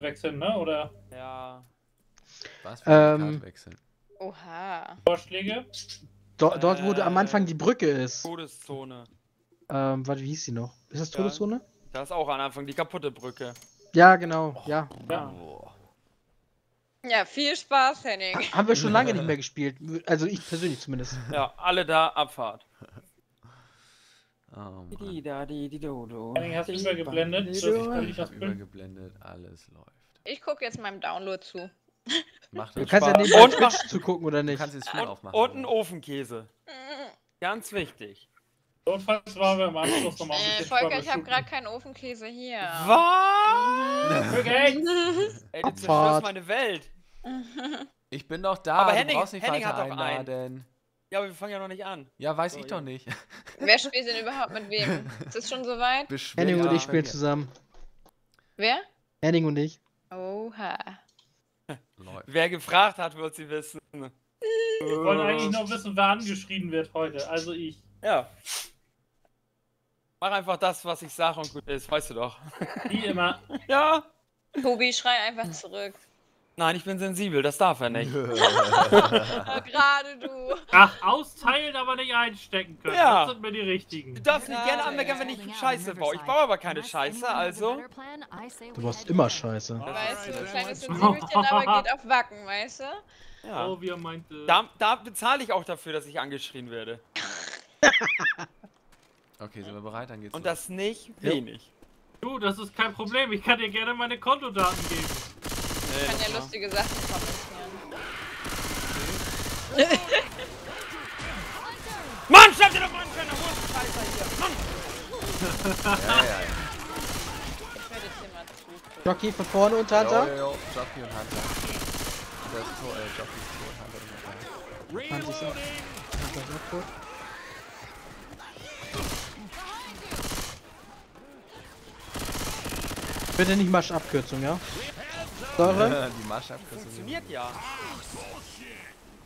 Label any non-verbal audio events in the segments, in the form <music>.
wechseln, ne? Oder Ja. Was für eine Ähm, Karte wechseln? Oha. Vorschläge? Do dort, wo am Äh, Anfang die Brücke ist. Todeszone. Ähm, warte, wie hieß die noch? Ist das Ja. Todeszone? Da ist auch am Anfang die kaputte Brücke. Ja, genau. Ja. Ja. Oh. Ja, viel Spaß, Henning. Haben wir schon <laughs> lange nicht mehr gespielt. Also ich persönlich zumindest. Ja, alle da, Abfahrt. Oh Mann. Henning, hast du übergeblendet, dass ich völlig das bin? Übergeblendet, alles läuft. Ich gucke jetzt meinem Download zu. <laughs> Mach Du das kannst ja Spaß. nebenbei Und Twitch zugucken oder Du nicht. kannst den Stream Und, aufmachen. und ein Ofenkäse. Ganz wichtig. Notfalls waren wir im Anschluss nochmal Äh, Volker, ich habe gerade keinen Ofenkäse hier. <laughs> Was? Okay. <laughs> Ey, du Abfahrt. zerstörst meine Welt. Ich bin doch da, Aber du Henning- brauchst nicht Henning weiter hat doch einen. einladen. Ja, aber wir fangen ja noch nicht an. Ja, weiß So, ich ja. doch nicht. <laughs> Wer spielt denn überhaupt mit wem? Ist es schon soweit? Henning und ich spielen zusammen. Wer? Henning und ich. Oha. Läuft. Wer gefragt hat, wird sie wissen. Wir wollen eigentlich nur wissen, wer angeschrien wird heute. Also ich. Ja. Mach einfach das, was ich sage und gut ist, weißt du doch. Wie immer. Ja. Tobi, schrei einfach zurück. Nein, ich bin sensibel, das darf er nicht. <laughs> Ah, Gerade du. Ach, austeilen, aber nicht einstecken können. Ja. Das sind mir die richtigen. Du darfst nicht gerne ja. wenn ich Scheiße baue. Ich baue aber keine Scheiße, also. Du warst immer scheiße. Weißt du, kleines Sensibelchen, aber geht auf Wacken, weißt du? Ja. Oh, wie er meinte. Da, da bezahle ich auch dafür, dass ich angeschrien werde. <laughs> Okay, sind wir bereit? Dann geht's Und los. das nicht wenig. Du, das ist kein Problem. Ich kann dir gerne meine Kontodaten geben. Nee, Kann ja lustige Sachen kommentieren. <laughs> Mann, schau dir doch mal an, kleiner Hosenscheißer hier. Mann! Ja, ja, ja. Ich werde jetzt hier mal zu. Jockey von vorne und Hunter. Jo, jo, Jockey und Hunter. Das ist to äh, Jockey ist tot, Hunter ist noch da. Hunter ist auch- Hunter ist auch tot. Bitte nicht Maschabkürzung, ja? Säure? Die Marschabkürzung. Funktioniert ja.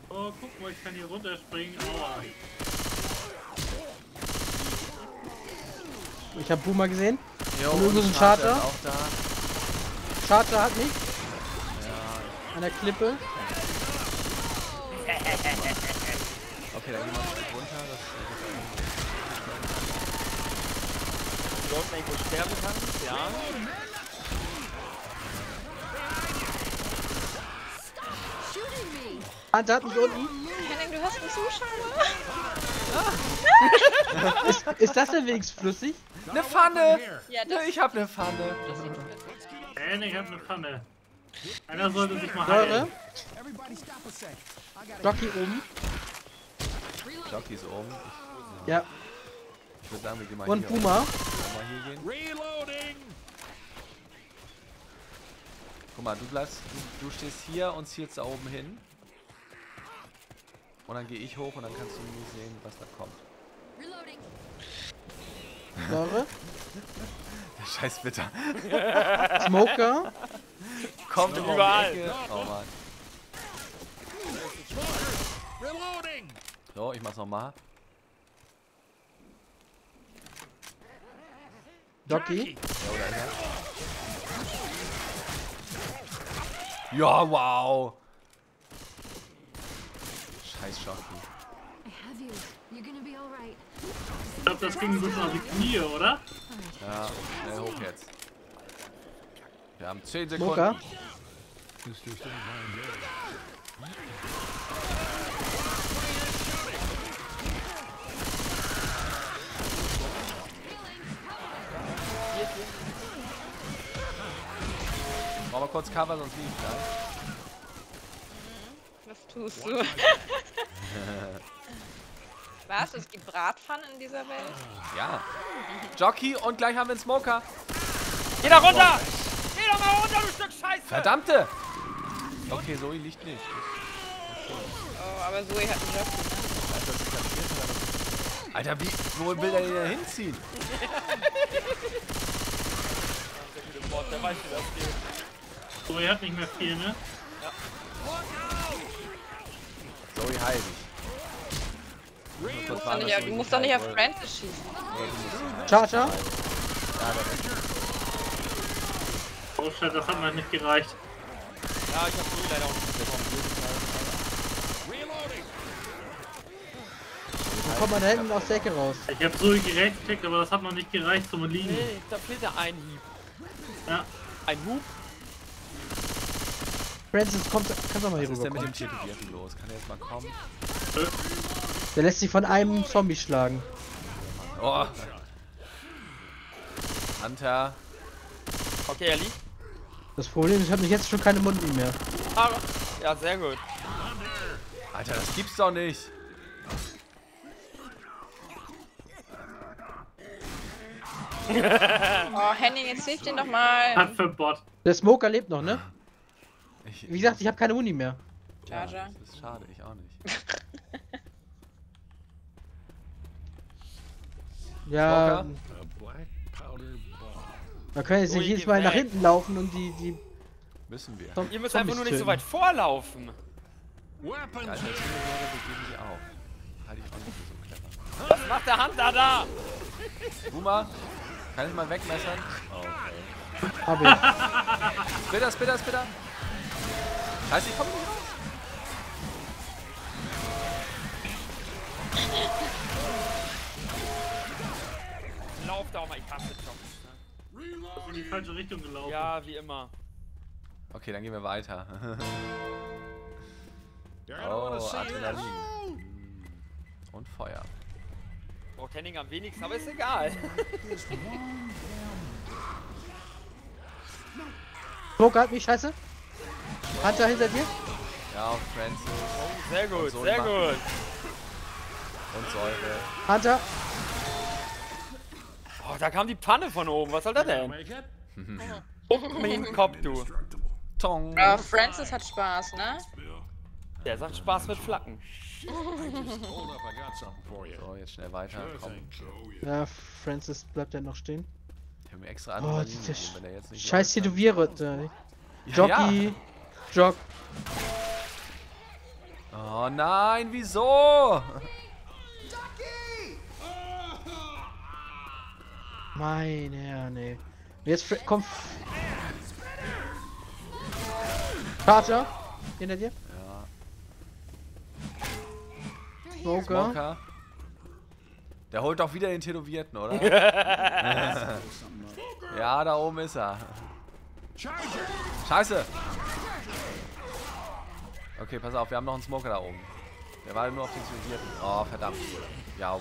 Oh, guck mal, ich kann hier runterspringen. Aua. Ich habe Boomer gesehen. Jo, Und ist ein Charter Charter. ist auch da. Charter hat mich. Ja, An der Klippe. okay, dann gehen wir ein Stück runter. Das Dort irgendwo sterben kannst, ja. Hunter hat mich unten. Henning, du hast einen Zuschauer? <laughs> Ist, ist das denn wenigstens flüssig? Eine Pfanne! Ja, Ich hab eine Pfanne. Henning, ich hab eine Pfanne. Einer sollte sich mal heilen. Jockey oben. Jockey ist oben. Ja. Ich würde sagen, wir gehen mal Und hier. Boomer. Mal hier gehen. Guck mal, du bleibst, du, du stehst hier und zielst da oben hin. Und dann gehe ich hoch und dann kannst du nie sehen, was da kommt. Säure. Der <laughs> scheiß Bitter. <laughs> Smoker. Kommt immer Überall. Oh Mann. So, ich mach's nochmal. Er? Ja, wow. Scheiß Jockey. Ich glaube, das ging bis auf die Knie, oder? Ja, schnell hoch jetzt. Wir haben 10 Smoker. Sekunden. Machen wir kurz Cover, sonst liege ich gleich. Was tust du? Was? Es gibt Bratpfannen in dieser Welt? Ja. Jockey und gleich haben wir einen Smoker. Geh da runter! Geh doch mal runter, du Stück Scheiße! Verdammte! Okay, Zoe liegt nicht. Oh, aber Zoe hat einen Jockey? Alter, wie, wo will der denn hinziehen? Boah, der weiß, wie das geht. So, er hat nicht mehr viel, ne? Zoe heil dich. Du musst doch nicht, auf- du musst doch nicht auf Francis schießen. Charger. Oh, Oh shit, das hat mir nicht gereicht. Ja, ich hab Zoe leider auch nicht bekommen. Dann kommt man da hinten aus der Ecke raus. Ich habe so gerecht gekriegt, aber das hat noch nicht gereicht zum Liegen. Nee, da fehlt ja ein Hieb. Ja. Ein Hub? Francis, komm, kannst du mal hier Was ist denn mit rüber. dem Tätowierten los? Kann der jetzt mal kommen? Der lässt sich von einem Zombie schlagen. Oh! Hunter. Okay, er liegt. Das Problem ist, ich habe mich jetzt schon keine Munden mehr. Ah, ja, sehr gut. Alter, das gibt's doch nicht. <laughs> Oh, Henning, jetzt hilf den doch mal. Hat für Bot. Der Smoker lebt noch, ne? Ich, Wie gesagt, ich habe keine Muni mehr. ja, das ist schade, ich auch nicht. <laughs> Ja, man kann jetzt nicht jedes Mal nach hinten laufen und die, die Müssen wir. Zom- Ihr müsst Zombies einfach nur nicht so weit vorlaufen. Alternativen geben die auch. Halte ich auch nicht für so clever. Was macht der Hunter da? Boomer, kann ich mal wegmessern? Okay. hab ich. Splitter, Splitter, Splitter. Scheiße, ich komme nicht raus. Lauf da auch mal, ich hasse Zombies. Ne? In die falsche Richtung gelaufen. Ja, wie immer. Okay, dann gehen wir weiter. <laughs> oh, Adrenalin. Und Feuer. Braucht Henning am wenigsten, aber ist egal. Smoker hat mich, scheiße. Hunter hinter dir. Ja, auf Francis Sehr gut, sehr machen. gut. und Säure. Hunter. Oh, da kam die Panne von oben. Was soll das denn? Guck mir in den Kopf, du. Tong. Oh, Francis hat Spaß, ne? Der sagt Spaß mit Flacken. So, jetzt schnell weiter. Komm. Ja, Francis bleibt ja noch stehen. Ich habe mir extra Oh, dieser gegeben, wenn er jetzt nicht Scheiß läuft, dann- Tätowiere. äh, Ja, Ja. Oh nein, wieso? Meine Herren, ey. Jetzt Fra komm. Charger. Hinter dir. Ja, Smoker. Smoker. Der holt doch wieder den Tätowierten, oder? <laughs> ja, da oben ist er. Scheiße! Okay, pass auf, wir haben noch einen Smoker da oben. Der war nur auf den Tätowierten. Oh, verdammt. Ja.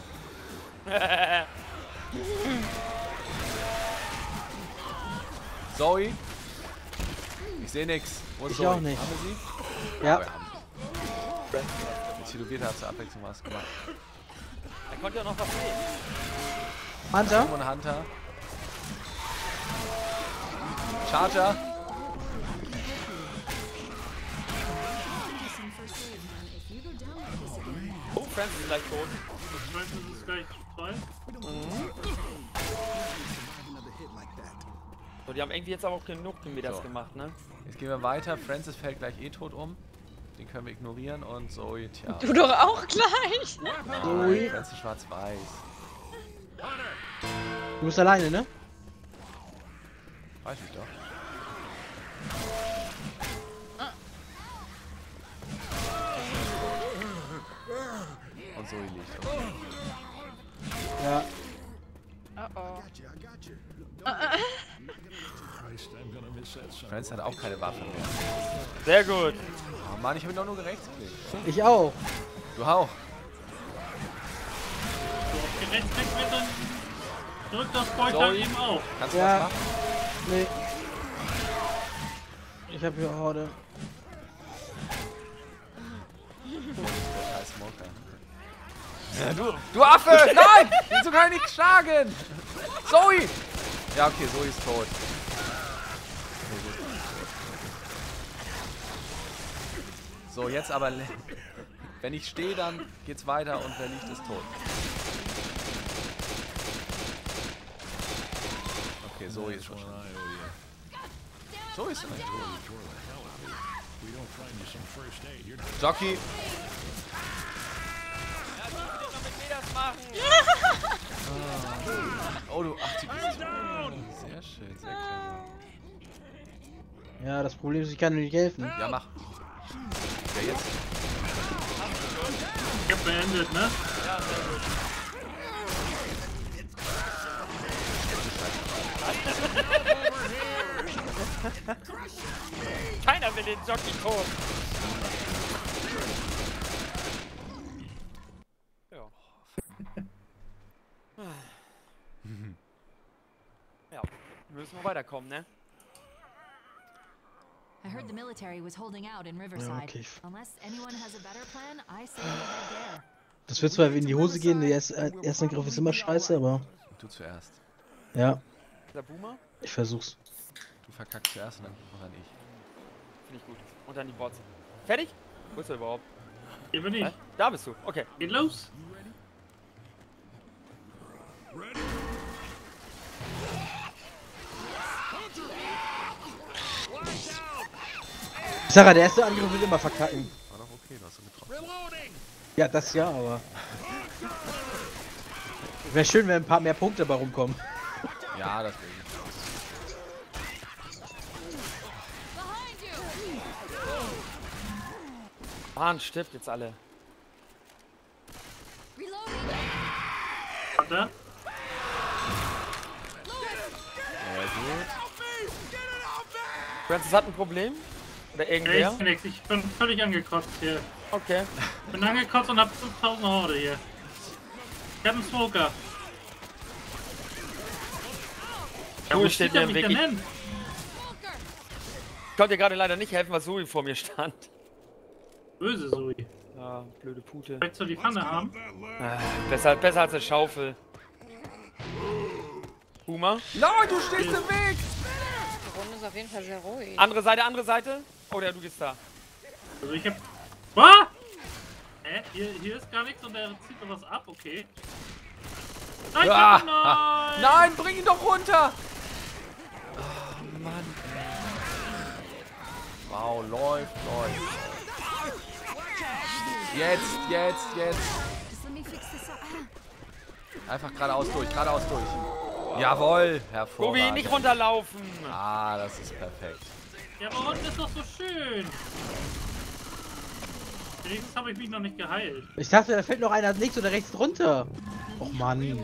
<laughs> Zoe? Ich sehe nix. Wo ist Ich Zoe? auch nicht. Haben wir sie? Ja. Wir haben sie. Hat zur Abwechslung was gemacht. Er konnte ja noch was sehen. Hunter. Hunter. Charger. Oh, Francis ist gleich tot. Das ist gleich frei. So, die haben irgendwie jetzt aber auch genug das So. gemacht, ne? Jetzt gehen wir weiter. Francis fällt gleich eh tot um. Den können wir ignorieren und Zoe, tja. Du doch auch gleich. Nein, Francis schwarz-weiß. Du bist alleine, ne? Weiß ich doch. Und liegt. Okay. Ja. Oh oh. Francis hat auch keine Waffe mehr. Sehr gut. Oh Mann, ich habe ihn doch nur gerechtsklickt. Ich auch. Du auch. So, Rechtsklick und drück das Kreuz halt eben auf. Kannst du Ja. was machen? Nee. Ich hab hier Horde. Ja, du, du Affe! <laughs> Nein! Wieso kann ich nicht schlagen? Zoe! Ja, okay, Zoe ist tot. So, jetzt aber, wenn ich stehe, dann geht's weiter und wer liegt, ist tot. Okay, Zoe ist schon. Ist nicht tot. Jockey, machen. <laughs> Oh, du. Ach, die bist Sehr schön, sehr clever. Ja, das Problem ist, ich kann dir nicht helfen. Ja, mach. Ja, jetzt. Ich hab beendet, ne? Keiner will den Jockey tot. Ja. <laughs> ja, müssen wir weiterkommen, ne? I heard the military was holding out in Ja, Riverside. okay. Unless anyone has a better plan, I say we head there. Das wird zwar in die Hose gehen, der erste, erste Angriff ist immer scheiße, aber Du zuerst. ja, Der Boomer? ich versuch's. Du verkackst zuerst und dann dann ich. Finde ich gut. Und dann die Bots. Fertig? Wo ist er überhaupt? Hier bin ich. Hä? Da bist du. Okay. Geht los. Ja, der erste Angriff wird immer verkacken. War doch okay, du hast ihn getroffen. Ja, das ja, aber. Wäre schön, wenn ein paar mehr Punkte dabei rumkommen. Ja, das will Mann, stirbt jetzt alle. Er? Ja, gut. Francis hat ein Problem? Oder irgendwer? ich bin nix. Ich bin völlig angekotzt hier. Okay. Ich bin angekotzt und hab 5000 Horde hier. Ich hab einen Smoker. Ja, wo steht der im Weg. Ich konnte dir gerade leider nicht helfen, weil Zoe vor mir stand. Böse Zoe. Ja, blöde Pute. Vielleicht soll die Pfanne haben. Ah, besser, besser als eine Schaufel. Boomer. Nein, du stehst im Weg! Die Runde ist auf jeden Fall sehr ruhig. Andere Seite, andere Seite. Oh, ja, du gehst da. Also ich hab... Was? Hä? Hier, hier ist gar nichts und er zieht noch was ab, okay. Nein, Ah, nein! <laughs> Nein, bring ihn doch runter! Oh, Mann. Wow, läuft, läuft. Jetzt, jetzt, jetzt. Einfach geradeaus durch, geradeaus durch. Jawohl, hervorragend. nicht runterlaufen. Ah, das ist perfekt. Ja, aber unten ist doch so schön. Wenigstens habe ich mich noch nicht geheilt. Ich dachte, da fällt noch einer links oder rechts drunter. Och Mann.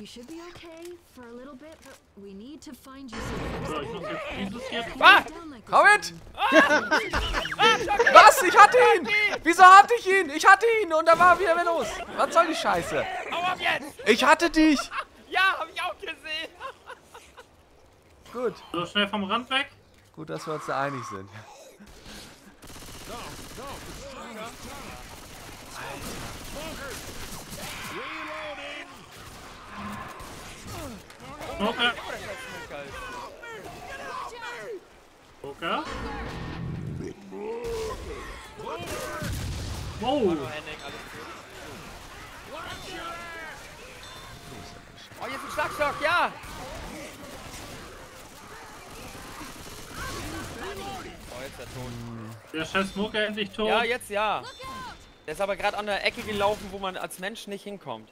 You should be okay for a little bit, but we need to find you So, ich muss jetzt dieses hier tun. Ah! Hau mit! Was? Ich hatte ihn! Wieso hatte ich ihn? Ich hatte ihn und da war wieder mehr los. Was soll die Scheiße? Hau ab jetzt! Ich hatte dich! Ja, hab ich auch gesehen. Gut. So, schnell vom Rand weg. Gut, dass wir uns da einig sind. Smoker. Smoker. Wow. Alles gut. Oh, jetzt ein Schlagstock, ja! Oh, jetzt ist er tot. Der scheiß Smoker endlich tot. Ja, jetzt ja. Der ist aber gerade an der Ecke gelaufen, wo man als Mensch nicht hinkommt.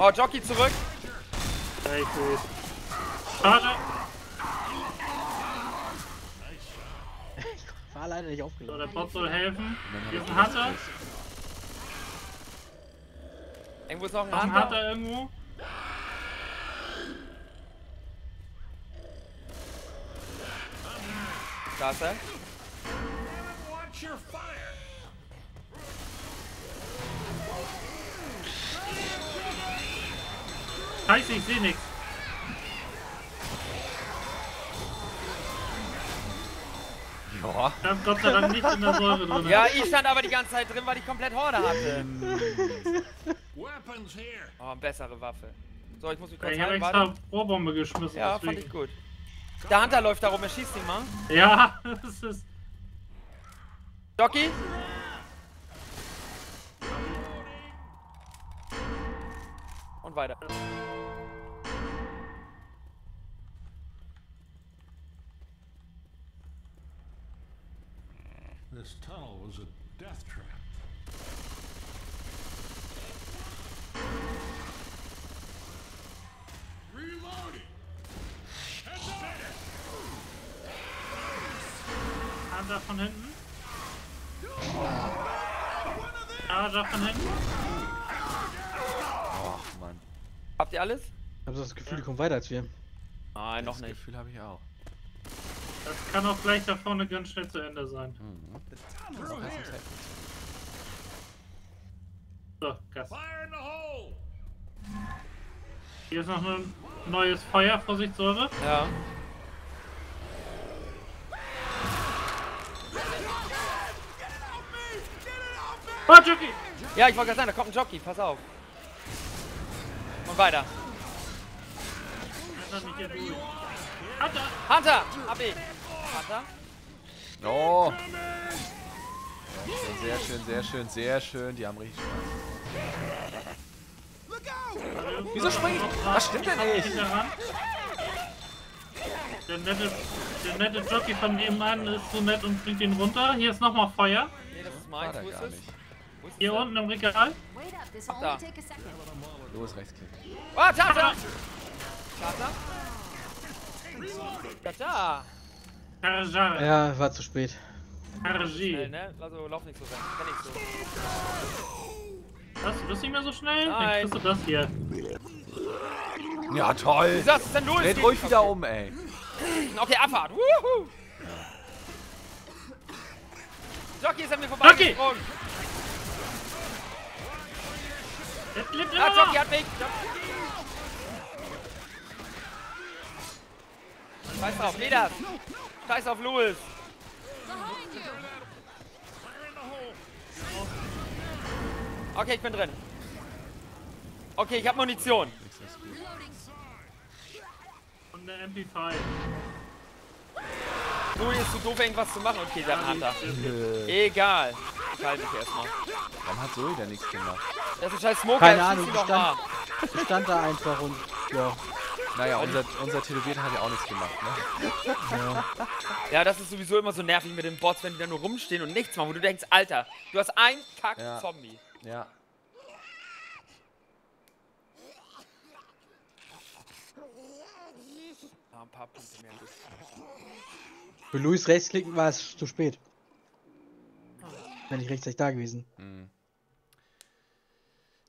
Oh, Jockey zurück. Sehr gut. Schade. War leider nicht So, aufgelaufen. der Bot soll helfen. Hier ist ein Hunter. Irgendwo ist noch ein Noch ein Hunter. Hunter irgendwo. Da ist er. Scheiße, ich sehe nichts. Ja. Ich hab Gott sei Dank nichts in der Säure drin. Ja, ich stand aber die ganze Zeit drin, weil ich komplett Horde hatte. Oh, bessere Waffe. So, ich muss mich kurz Ich habe extra. Rohrbombe geschmissen. Ja, fand deswegen. ich gut. Der Hunter läuft da rum, er schießt ihn mal. Ja, <laughs> das ist. Jockey? Und weiter. This tunnel was a death trap. Reloading! Ada von hinten. Ada von hinten. Habt ihr alles? Ich habe so das Gefühl, die kommen weiter als wir. Nein, noch das nicht. Gefühl habe ich auch. Das kann auch gleich da vorne ganz schnell zu Ende sein. Mhm. So, Gas. Hier ist noch ein neues Feuer, Vorsicht, Säure. Ja. Oh, Jockey! Ja, ich wollte gerade sagen, da kommt ein Jockey, pass auf. Und weiter. Hunter! Hunter! AB! Hunter? Oh! Sehr schön, sehr schön, sehr schön. Die haben richtig Spaß. Wieso springt? Was stimmt denn nicht? Der nette, der nette Jockey von nebenan ist so nett und bringt ihn runter. Hier ist nochmal Feuer. Nee, das ist War da gar es? nicht. Hier unten im Regal. Will Da. Los, Rechtsklick. Oh, Tata! Tata? Tata! Karajar. Ja, war zu spät. Schnell, Karaji. ne? Also, lauf nicht so sein. Kenn ich so. Was? Du bist nicht mehr so schnell? Nein. Dann kriegst du das hier. Ja, toll! Was ist denn los? Dreht Geht- ruhig wieder um, ey. Okay, Abfahrt. Wuhu! Jockey ist an mir vorbeigesprungen. Jetzt lebt Ah, Jockey hat mich. Scheiß drauf, Leder. Scheiß auf Louis. Okay, ich bin drin. Okay, ich habe Munition. Und der MP5. Louis ist zu doof, irgendwas zu machen. Okay, der einen Hunter. Egal. Ich halte mich erstmal. Warum hat Zoe denn nichts gemacht? Das ist ein scheiß Smoker. Keine Ahnung, mal. stand, die stand da einfach und ja. Naja, unser, unser Tätowierter hat ja auch nichts gemacht, ne? Ja, das ist sowieso immer so nervig mit den Bots, wenn die da nur rumstehen und nichts machen, wo du denkst, Alter, du hast einen Ja. Kack-Zombie. Ja. Ja, ein paar Punkte mehr. Glück. Für Luis rechtsklicken war es zu spät. Wenn ich rechtzeitig da gewesen. Hm.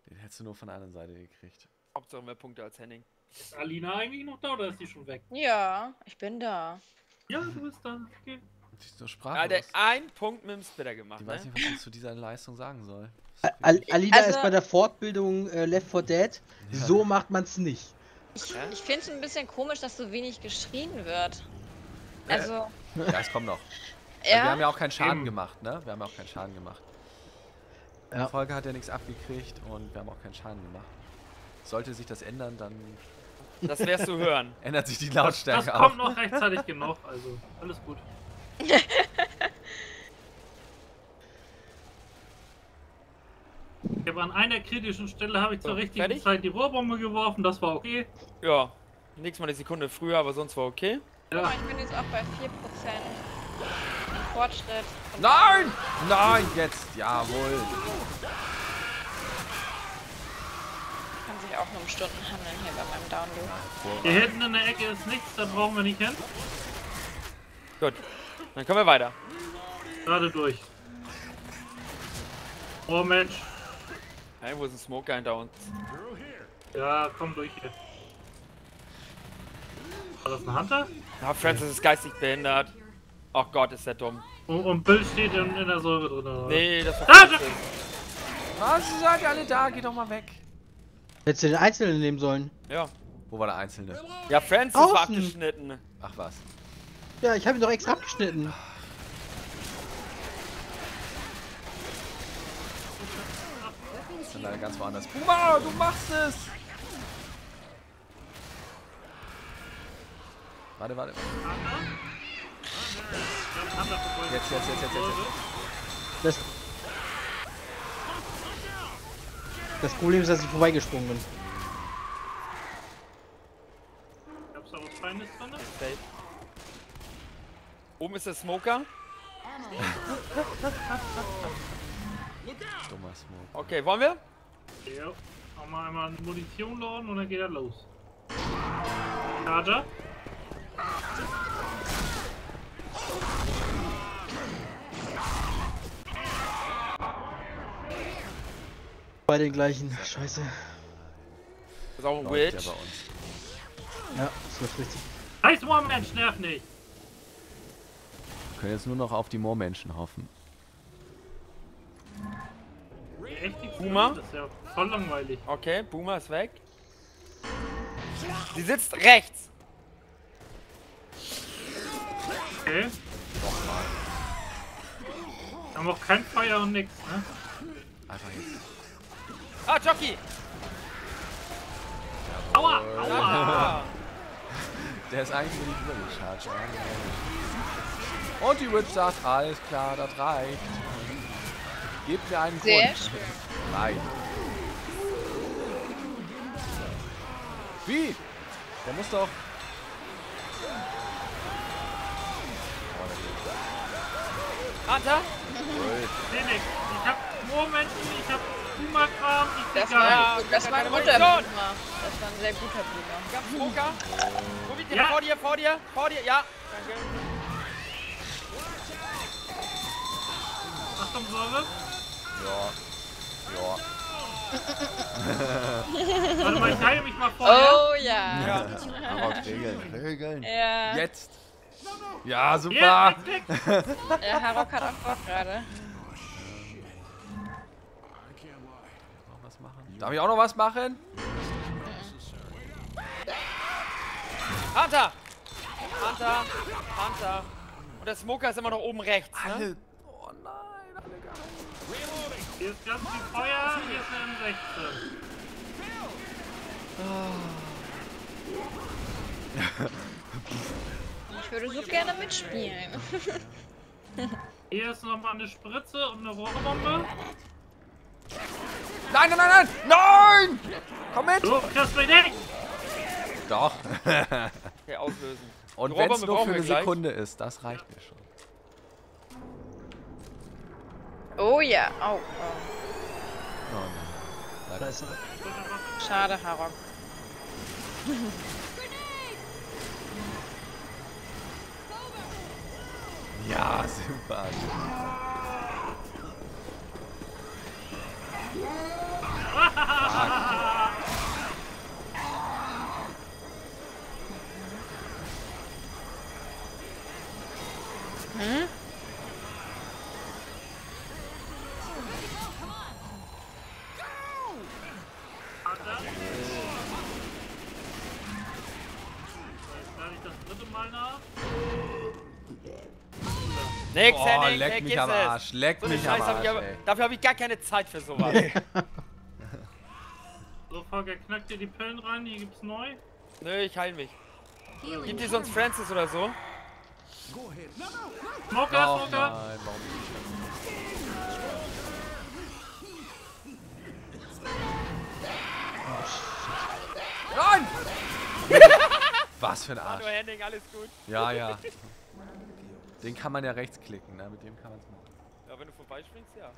Den hättest du nur von der anderen Seite gekriegt. Hauptsache mehr Punkte als Henning. Ist Alina eigentlich noch da oder ist die schon weg? Ja, ich bin da. Ja, du bist da. Okay. Die ist so sprachlos. Alter, ein Punkt mit dem Splitter gemacht, Die ne? weiß nicht, was sie zu dieser Leistung sagen soll. Al Alina Also- ist bei der Fortbildung äh, Left 4 Dead. So macht man's nicht. Ich, ich finde es ein bisschen komisch, dass so wenig geschrien wird. Also, Ja, es kommt noch. Also ja. Wir haben ja auch keinen Schaden Eben. gemacht, ne? Wir haben ja auch keinen Schaden gemacht. Ja. Folge hat ja nichts abgekriegt und wir haben auch keinen Schaden gemacht. Sollte sich das ändern, dann Das wärst du hören. <laughs> ändert sich die Das, Lautstärke das auch. kommt noch rechtzeitig <laughs> genug. Also, alles gut. Ich habe an einer kritischen Stelle habe ich zur So, richtigen fertig? Zeit die Rohrbombe geworfen, das war okay. Ja. Nächstes Mal eine Sekunde früher, aber sonst war okay. Ja, mal, ich bin jetzt auch bei 4% Fortschritt. Nein! Nein, jetzt! Jawohl! Kann sich auch nur um Stunden handeln hier bei meinem Download. hier hinten in der Ecke ist nichts, da brauchen wir nicht hin. Gut. Dann kommen wir weiter. Gerade durch. Oh Mensch. Hey, wo ist ein Smoker hinter uns? Ja, komm durch hier. War das ein Hunter? Ah, Francis ist geistig behindert. Ach Gott, ist der dumm. Und, und Bill steht in, in der Säure drin. oder? Nee, das war Ah. Was? Seid ihr alle da? Geh doch mal weg! Hättest du den Einzelnen nehmen sollen. Ja. Wo war der Einzelne? Ja, Francis war Außen. abgeschnitten. Ach was. Ja, ich habe ihn doch extra abgeschnitten. Ist dann leider ganz woanders. Puma, du machst es! Warte, warte. Vorbei. Jetzt, jetzt, jetzt, jetzt, jetzt. jetzt. Das, das Problem ist, dass ich vorbeigesprungen bin. Gab's da was Feines drin? Oben ist der Smoker. Dummer Smoke. Okay, wollen wir? Ja. Nochmal einmal Munition laden und dann geht er los. Charger. Bei den gleichen, scheiße. Das ist auch ein Witch. Ja, das wird richtig. Nice Moormensch, nerv nicht! Wir können jetzt nur noch auf die Moormenschen hoffen. Boomer? Das ist ja voll langweilig. Okay, Boomer ist weg. Sie sitzt rechts! Okay. Haben auch kein Feuer und nix, ne? Einfach jetzt. Ah, Jockey! Aua! Aua! <laughs> Der ist eigentlich nicht übergecharged. ja. Und die Witch sagt, alles klar, das reicht. Gebt mir einen Sehr Grund. schön. <laughs> Nein. Wie? Der muss doch... Nee, nix. Ich hab Moormenschen, ich hab Boomer-Kram, ich Das war, nichts. das war ein guter. Boomer. Das war ein sehr guter Boomer. Ganz Smoker. Ruby, Ja. vor dir, vor dir, vor dir. Ja, danke. Achtung, Säure. Ja. Ja. <laughs> Warte mal, ich heile mich mal <laughs> vorher. Oh ja. Ja. Aber Regeln, Regeln. Ja, Jetzt. Ja, super. Ja, der <laughs> Harrock hat auch Bock gerade. Noch was machen? Darf ich auch noch was machen? Hunter! Hunter! Hunter! Und der Smoker ist immer noch oben rechts, ne? Alle. Oh nein, alle geheim. Hier ist ganz viel Feuer, hier ist eine M16. <laughs> <laughs> Ich würde so gerne mitspielen. <laughs> Hier ist nochmal eine Spritze und eine Rohrbombe. Nein, nein, nein, nein! Nein! Komm mit! Du kriegst mich nicht! Doch. Okay, auslösen. Und wenn es Rohrbombe nur für eine gleich. Sekunde ist, das reicht mir schon. Oh ja. Oh, oh. Oh nein. Da ist er. Schade, Harrock. <laughs> Ja, super. Jetzt Nix, Oh, Henning, leck vergiss mich am es. Arsch. Leck So mich am Scheiße hab Arsch, ich aber, dafür habe ich gar keine Zeit für sowas. <laughs> So, Volker, knack dir die Pillen rein, hier gibt's neu. Nö, ich heil mich. Gibt dir sonst Francis oder so? Smoker, Oh Smoker! nein, warum Nein! Was für ein Arsch. Hallo Henning, alles gut. Ja, ja. Den kann man ja rechts klicken, ne? Mit dem kann man es machen. Ja, wenn du vorbeispringst, ja.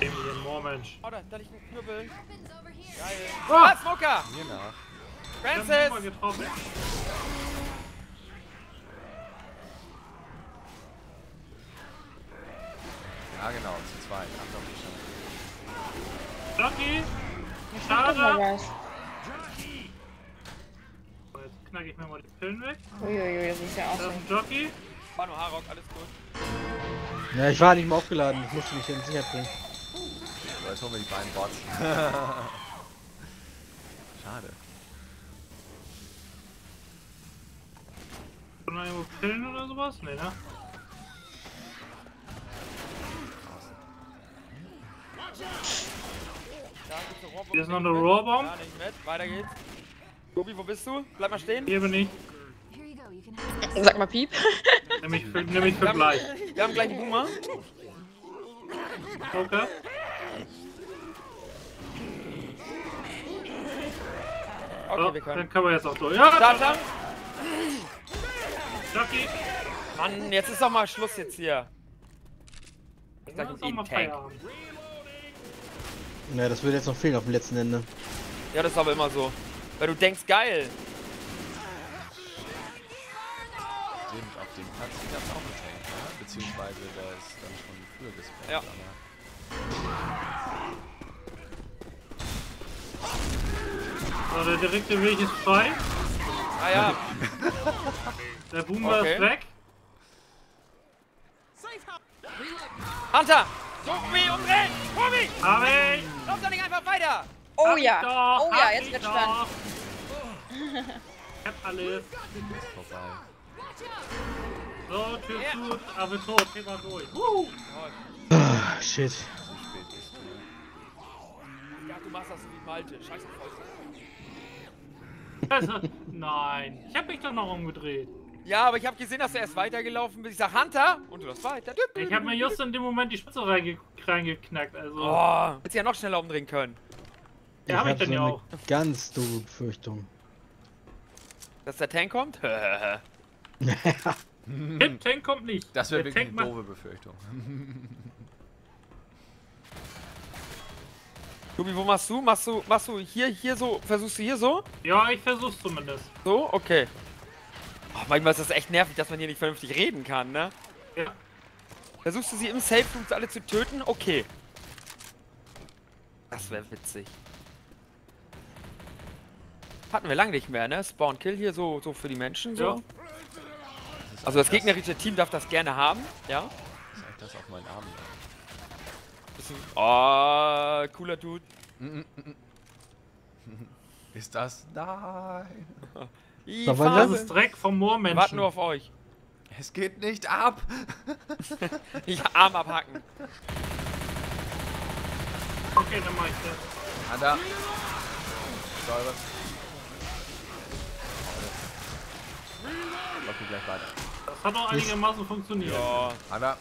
Emilien Moormensch. Oh, da, da liegt ein Knüppel. Geil. Oh! Ah, Smoker! Hier nach. Francis! Ja, genau, Achtung, Jockey! Guck mal Schade! was. So, Jetzt knack ich mir mal die Pillen weg. Uiuiui, das sieht ja aus Da ist wie... ein Jockey. Manu Harrock, alles gut. Ja, ich war nicht mehr aufgeladen. Ich musste mich in Sicherheit bringen. So, jetzt holen wir die beiden Bots. <laughs> Schade. Schon noch irgendwo Pillen oder sowas? Nee, ne? Da gibt's eine Rohrbombe. Hier ist noch eine. Rohrbomb. Ja, wir mit. Weiter geht's. Gobi, wo bist du? Bleib mal stehen. Hier bin ich. Sag mal Piep. Nämlich für, nämlich für Wir haben, gleich. wir haben gleich einen Boomer. Okay. Okay, So, wir können. dann können wir jetzt auch durch. Ja, Starter! Jockey! Mann, jetzt ist doch mal Schluss jetzt hier. Ich sag Ja, Tank. Feierabend. Ja, das würde jetzt noch fehlen auf dem letzten Ende. Ja, das ist aber immer so. Weil du denkst, geil. Den, auf dem Platz gab es auch einen Tank, ne? Beziehungsweise der ist dann schon früher gespawnt. Ja. Aber So, der direkte Weg ist frei. Ah ja. <laughs> Der Boomer Okay. ist weg. Hunter! Tobi, umdrehen! Tobi! Hab ich! Lauf doch nicht einfach weiter! Oh Hab ja. Doch, Oh ja, jetzt ich wird doch. spannend. Ich hab alles. ist vorbei. So, Tür zu, aber tot, geh mal durch. Wuhu. Ah, shit. Zu spät ist Ja, du machst das wie Malte. Scheiße, Fäuste. Also, <laughs> nein, ich hab mich doch noch umgedreht. Ja, aber ich habe gesehen, dass du erst weitergelaufen bist. Ich sag Hunter und du läufst weiter. Ich hab mir just in dem Moment die Spitze reinge reingeknackt, also. Oh, hättest ja noch schneller umdrehen können. Ja, hab ich hab dann so ja eine auch. ganz doofe Befürchtung. Dass der Tank kommt? <laughs> Hip Tank kommt nicht. Das wäre Der wirklich Tank eine doofe Befürchtung. <laughs> Tobi, wo machst du? Machst du, machst du hier, hier so, versuchst du hier so? Ja, ich versuch's zumindest. So? Okay. Manchmal ist das echt nervig, dass man hier nicht vernünftig reden kann, ne? Ja. Versuchst du sie im Safe Room alle zu töten? Okay. Das wäre witzig. Hatten wir lange nicht mehr, ne? Spawn Kill hier so, so für die Menschen so. Ja. Also das gegnerische Team darf das gerne haben, ja? Sag das auf meinen Arm. Bisschen, oh, cooler Dude. <laughs> Ist das? Nein. <laughs> Ih, Da war. Das ist Dreck vom Moormenschen. Warten nur auf euch. Es geht nicht ab. <laughs> Ich Arm abhacken. Okay, dann mach ich das. Anda. Säure. Okay, gleich weiter. Das hat auch einigermaßen funktioniert. Ja. Anda.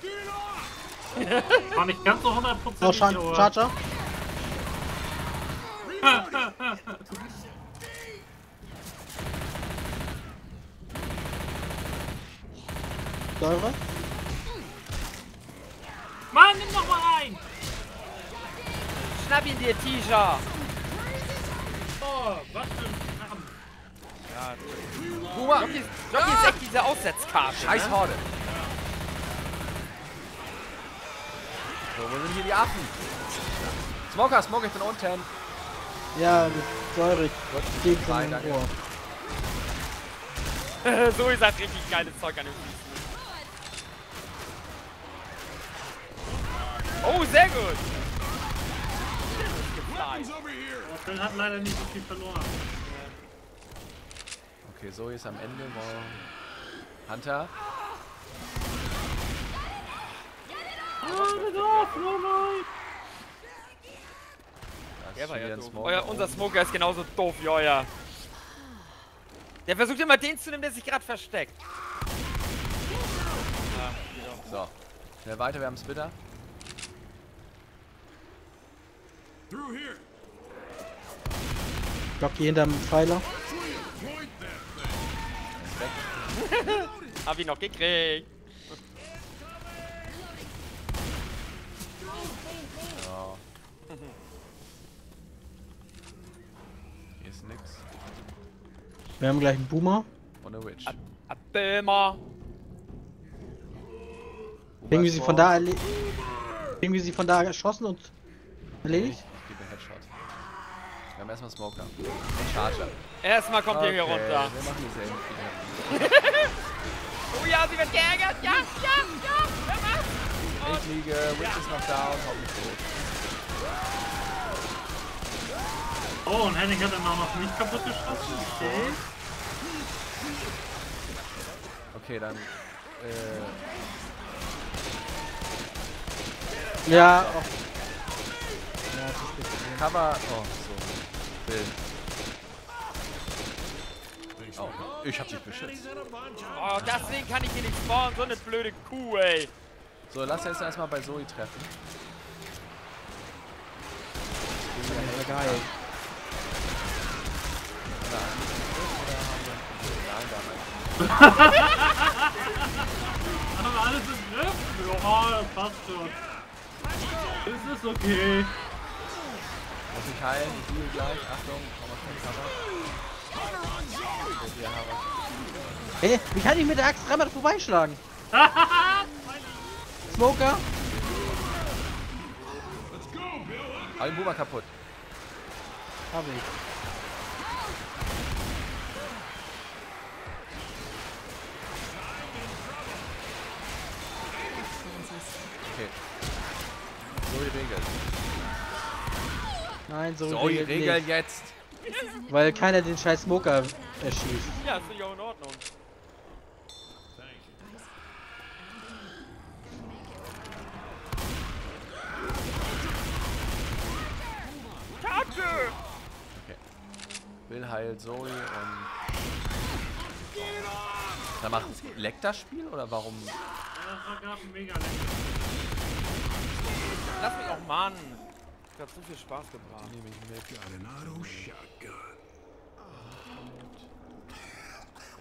<laughs> War nicht ganz so Oh, hundertprozentig, Char aber... Charger. <laughs> Säure. Mann, nimm doch mal ein! Schnapp ihn dir, Tisha. Oh, was für ein Kampf. Boomer. Jockey ist, Jockey ist echt diese Aussetzkarte. Scheiß Ne? Horde. So, wo sind hier die Affen? Smoker, Smoker, ich bin unten. Ja, mit Säure. Ich danke. Ohr. <laughs> so ist das richtig geiles Zeug an dem Füßen. Oh, sehr gut. Oh, Phil hat leider nicht so viel verloren. Okay, Zoe ist am Ende. Wow. Hunter. Der war ja doof. Smoker Euer, unser oben. Smoker ist genauso doof wie euer. Der versucht immer den zu nehmen, der sich gerade versteckt. So. Schnell weiter, wir haben Splitter. Jockey hinterm Pfeiler. <laughs> Hab ihn noch gekriegt. So. Hier ist nix. Wir haben gleich einen Boomer. Und eine Witch. Abömer. Irgendwie sie von da erle Irgendwie sie von da erschossen und Ich erledigt. Wir haben erstmal Smoker. Und Charger. Erstmal kommt ihr hier runter. Wir machen dieselben Fehler. <laughs> Oh ja, sie wird geärgert. Ja, ja, ja. Hör mal. Ich liege, Witch ist noch da und hau mich tot. Oh, und Henning hat dann auch noch nicht kaputt geschossen. Okay. Okay, dann. Äh, Ja, auch. Ja, zu spät. Cover. Oh, Bill. Oh, ich hab dich beschützt. Oh, deswegen kann ich hier nicht spawnen. So eine blöde Kuh, ey. So, lass jetzt erstmal bei Zoe treffen. <laughs> Ja, geil. Haben wir alles im Griff? Ja, das passt schon. Es ist okay. Lass mich heilen, ich heal gleich. Achtung, komm mal schnell Cover. So. Hey, wie kann ich mit der Axt dreimal vorbeischlagen? <laughs> Smoker? Hau den Boomer kaputt. Hab ich. Okay. Zoe regelt. Nein, so Zoe regelt regelt nicht. jetzt. Weil keiner den scheiß Smoker erschießt. Ja, ich auch in Ordnung. Karte! Will heilt Zoe und. Sag mal, leckt das Spiel oder warum? Das war gerade ein mega lecker. Lass mich auch, Mann. Hat so viel Spaß gebracht. Nehme ich mit. Got an auto shotgun.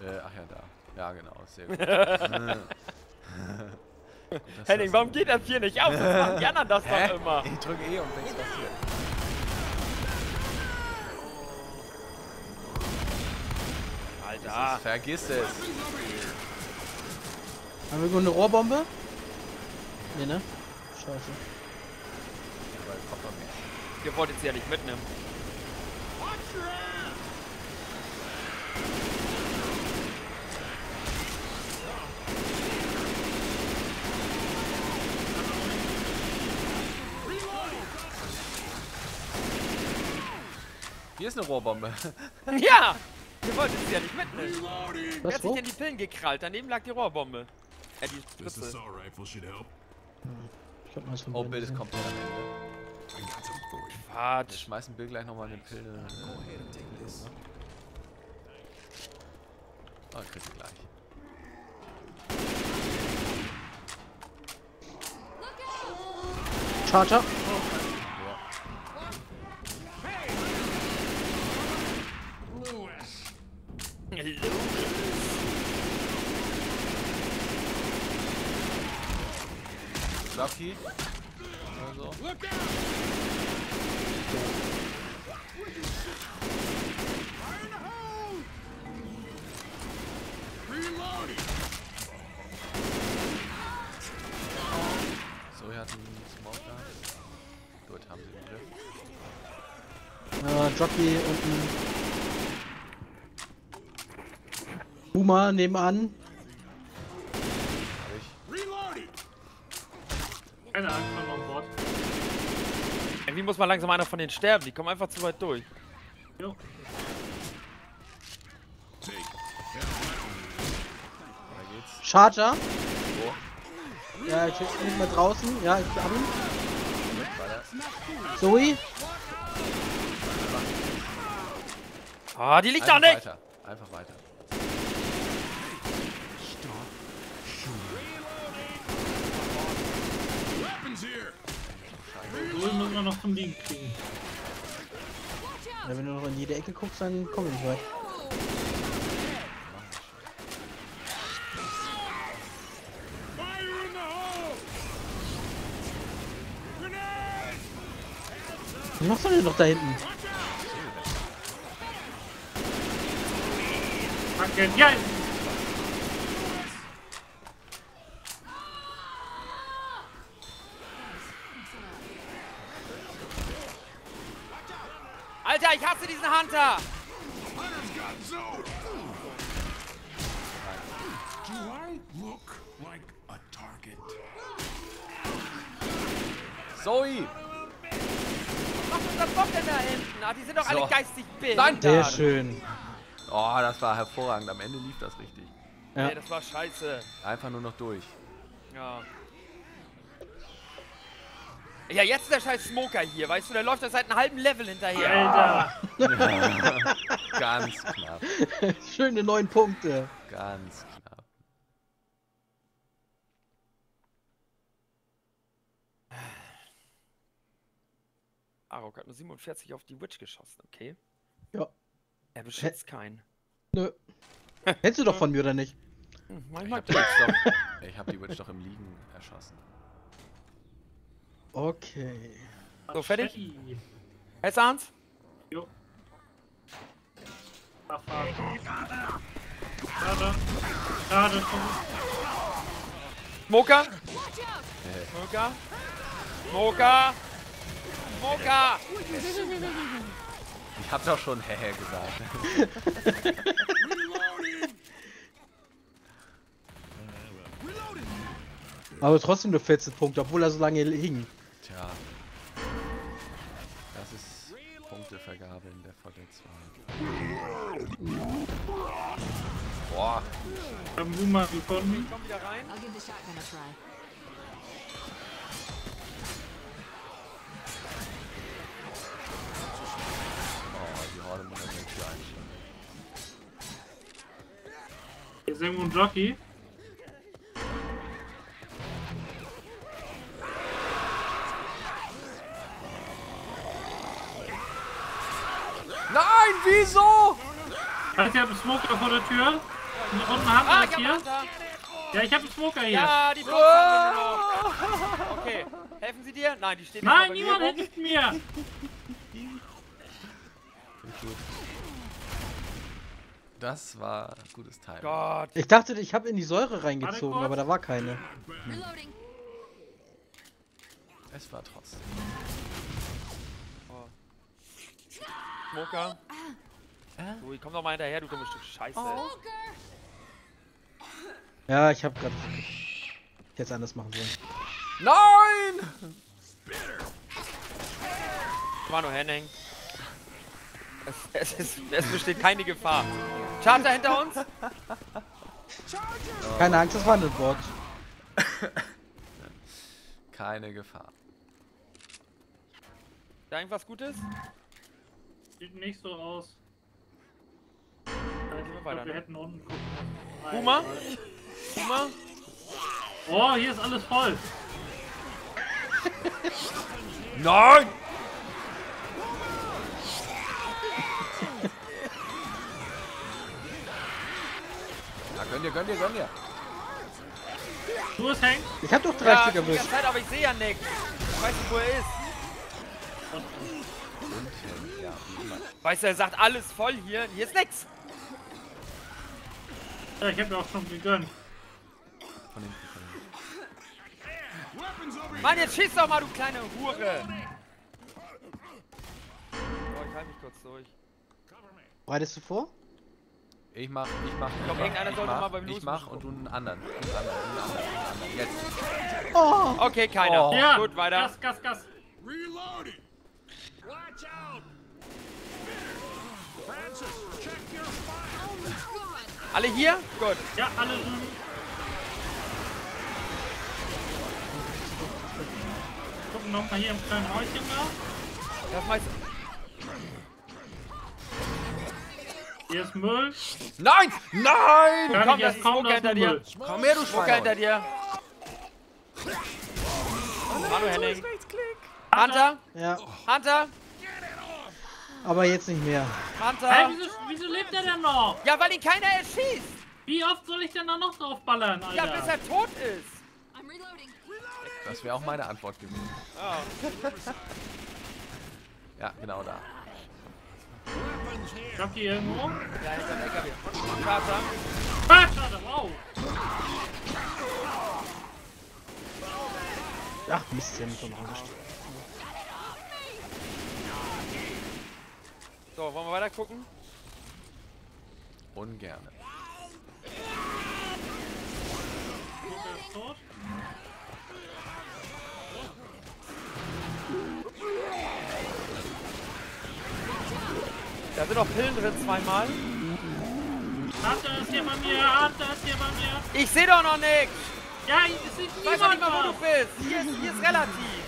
Äh, ach ja, da. Ja, genau, sehr gut. <laughs> Gut, Henning, warum geht das hier nicht auf? Das machen die anderen das Hä? doch immer. Ich drücke E und nichts passiert. Alter. Vergiss es. Haben wir irgendwo eine Rohrbombe? Nee, ne? Scheiße. Weil Koffer mehr. Ihr wolltet sie ja nicht mitnehmen. Hier ist eine Rohrbombe. <laughs> Ja! Ihr wolltet sie ja nicht mitnehmen. Wer Was, hat sich denn die Pillen gekrallt? Daneben lag die Rohrbombe. Äh, die Spritze. help. Ich glaub, mal, von Oh, Bill ist komplett am Ende. You. Wir Quatsch. schmeißen Bill gleich nochmal eine Pille. Ah, kriegt ihr gleich. Charger. Lucky. Also. So, hier hat einen Smoker. Gut, haben sie den Griff. Ja, Jockey und ein Boomer nebenan. Hab ich. Keine Angst vor an Bord. Irgendwie muss mal langsam einer von denen sterben. Die kommen einfach zu weit durch. Jo. Charger. Ja, ich bin mal draußen. Ja, ich hab ihn. Weiter. Zoe. Ah, die liegt da nicht! weiter. Weapons here. Zum Liegen kriegen. Ja, wenn du noch in jede Ecke guckst, dann komm ich nicht weit. Was machst du denn noch da hinten? Danke. Ja! Alter, ich hasse diesen Hunter! Hunter's got Zoe. Do I look like a target? Zoe! Was ist das Bock denn da hinten? Ah, die sind doch alle So. geistig behindert. Nein! Sehr schön. Oh, das war hervorragend. Am Ende lief das richtig. Ja. Nee, das war scheiße. Einfach nur noch durch. Ja. Ja, jetzt ist der scheiß Smoker hier, weißt du, der läuft da seit einem halben Level hinterher. Alter! <laughs> Ganz knapp. Schöne neun Punkte. Ganz knapp. Arok hat nur 47 auf die Witch geschossen, okay? Ja. Er beschützt keinen. Nö. <laughs> Kennst du doch von mir oder nicht? Hm, Ich manchmal hab die Witch doch, ich hab die Witch doch im Liegen erschossen. Okay. So, fertig? Machete. Hessans? Jo. Abfahren. Schade. Schade. Smoker? Smoker? Smoker? Smoker! Ich hab doch schon hehe gesagt. <laughs> Aber trotzdem nur 14 Punkte, obwohl er so lange hing. Tja. Das ist Punktevergabe in der Folge 2. Boah. Ich hab einen Boomer gefunden. Komm wieder rein. I'll give the shotgun a try. Hier ist irgendwo ein Jockey. Nein, wieso? Heißt, ihr habt einen Smoker vor der Tür. Und unten haben Ah, wir hier. Ja, ich hab einen Smoker hier. Ja, die haben wir noch. Okay, helfen Sie dir? Nein, die steht nicht Nein, niemand hilft mir. Das war gutes Timing. Gott. Ich dachte, ich habe in die Säure reingezogen, aber da war keine. Reloading. Es war trotzdem. Smoker. So, komm doch mal hinterher, du dummes Stück Scheiße. Ja, ich habe gerade jetzt anders machen sollen. Nein! War nur Henning. Es, es, ist, es besteht keine Gefahr. Charter hinter uns? Keine Angst, das war ein Bot. Keine Gefahr. Da irgendwas Gutes? Sieht nicht so aus. wir Ich weiter, glaub, wir ne? hätten unten gucken müssen. Boomer? Boomer? Oh, hier ist alles voll. Nein! Ja, gönn dir, gönn dir, gönn dir. Du es hängt. Ich habe doch 30 Ja, erwischt. Zeit, aber ich sehe ja nichts. Ich weiß nicht, wo er ist. Unten, ja. Weißt du, er sagt alles voll hier. Hier ist nix. Ja, ich hab mir auch schon gegönnt. Von hinten, von hinten. Mann, jetzt schieß doch mal, du kleine Hure. Boah, ich halte mich kurz durch. Bereitest du vor? Ich mach, ich mach, ich glaub, mach, irgendeiner ich sollte mach, mal beim ich mach und du einen anderen. Einen anderen, einen anderen, einen anderen. Jetzt. Oh! Okay, keiner. Oh. Ja, Gut, weiter. Gas, Gas, Gas. Reloading. Watch out. Francis, check your fire. Alle hier? Gut. Ja, alle drüben. Gucken noch mal hier im kleinen Häuschen da. Das meiste. Hier ist Müll. Nein! Nein! Kann Komm, ich das ist Smoker hinter dir. Müll. Komm her, du Smoker hinter dir. Hallo Henning. Hunter? Ja, Hunter? aber jetzt nicht mehr. Hey, Hunter? wieso, wieso lebt er denn noch? Ja, weil ihn keiner erschießt. Wie oft soll ich denn da noch drauf ballern, Alter? Ja, bis er tot ist. I'm reloading. Das wäre auch meine Antwort gewesen. Oh. Ja, genau da. Jockey irgendwo? Ja, hinter dem LKW. Charter. Ah, schade, wow. Ach, Mist, mich schon erwischt. So, wollen wir weiter gucken? Ungerne. Smoker ist tot. Da sind noch Pillen drin zweimal. Hunter ist hier bei mir, Hunter ist hier bei mir. Ich sehe doch noch nichts. Ja, es sieht Ich weiß doch nicht niemand mal, wo du bist. Hier ist, hier ist relativ.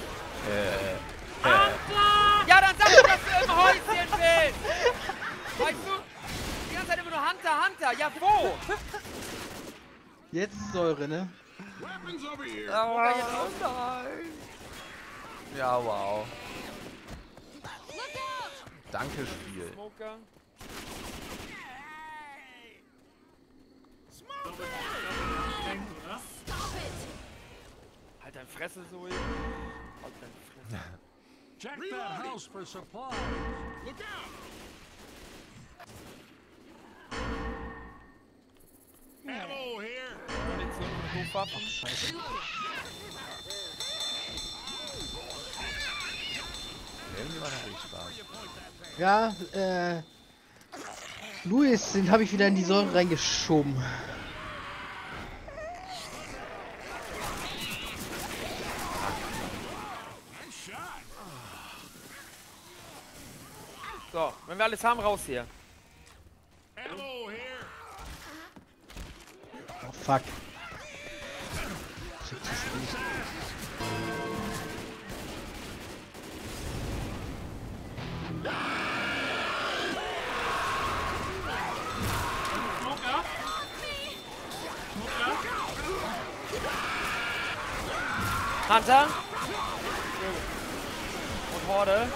Hunter! Ja, dann sag doch, dass du im Häuschen bist. Weißt du? Die ganze Zeit immer nur Hunter, Hunter. Ja, wo? Jetzt ist Säure, ne? Weapons over here. Smoker hier drauf. Ja, wow. Danke, Spiel. Smoker. Halt dein Fresse, Zoe. Halt deine Fresse. Check that house for supplies. Look out! Ammo here. Munition Hochwaffen. Richtig Spaß. Ja, äh. Luis, den habe ich wieder in die Säure reingeschoben. So, wenn wir alles haben, raus hier. Oh fuck. Smoker. Smoker. Hunter. Und Horde.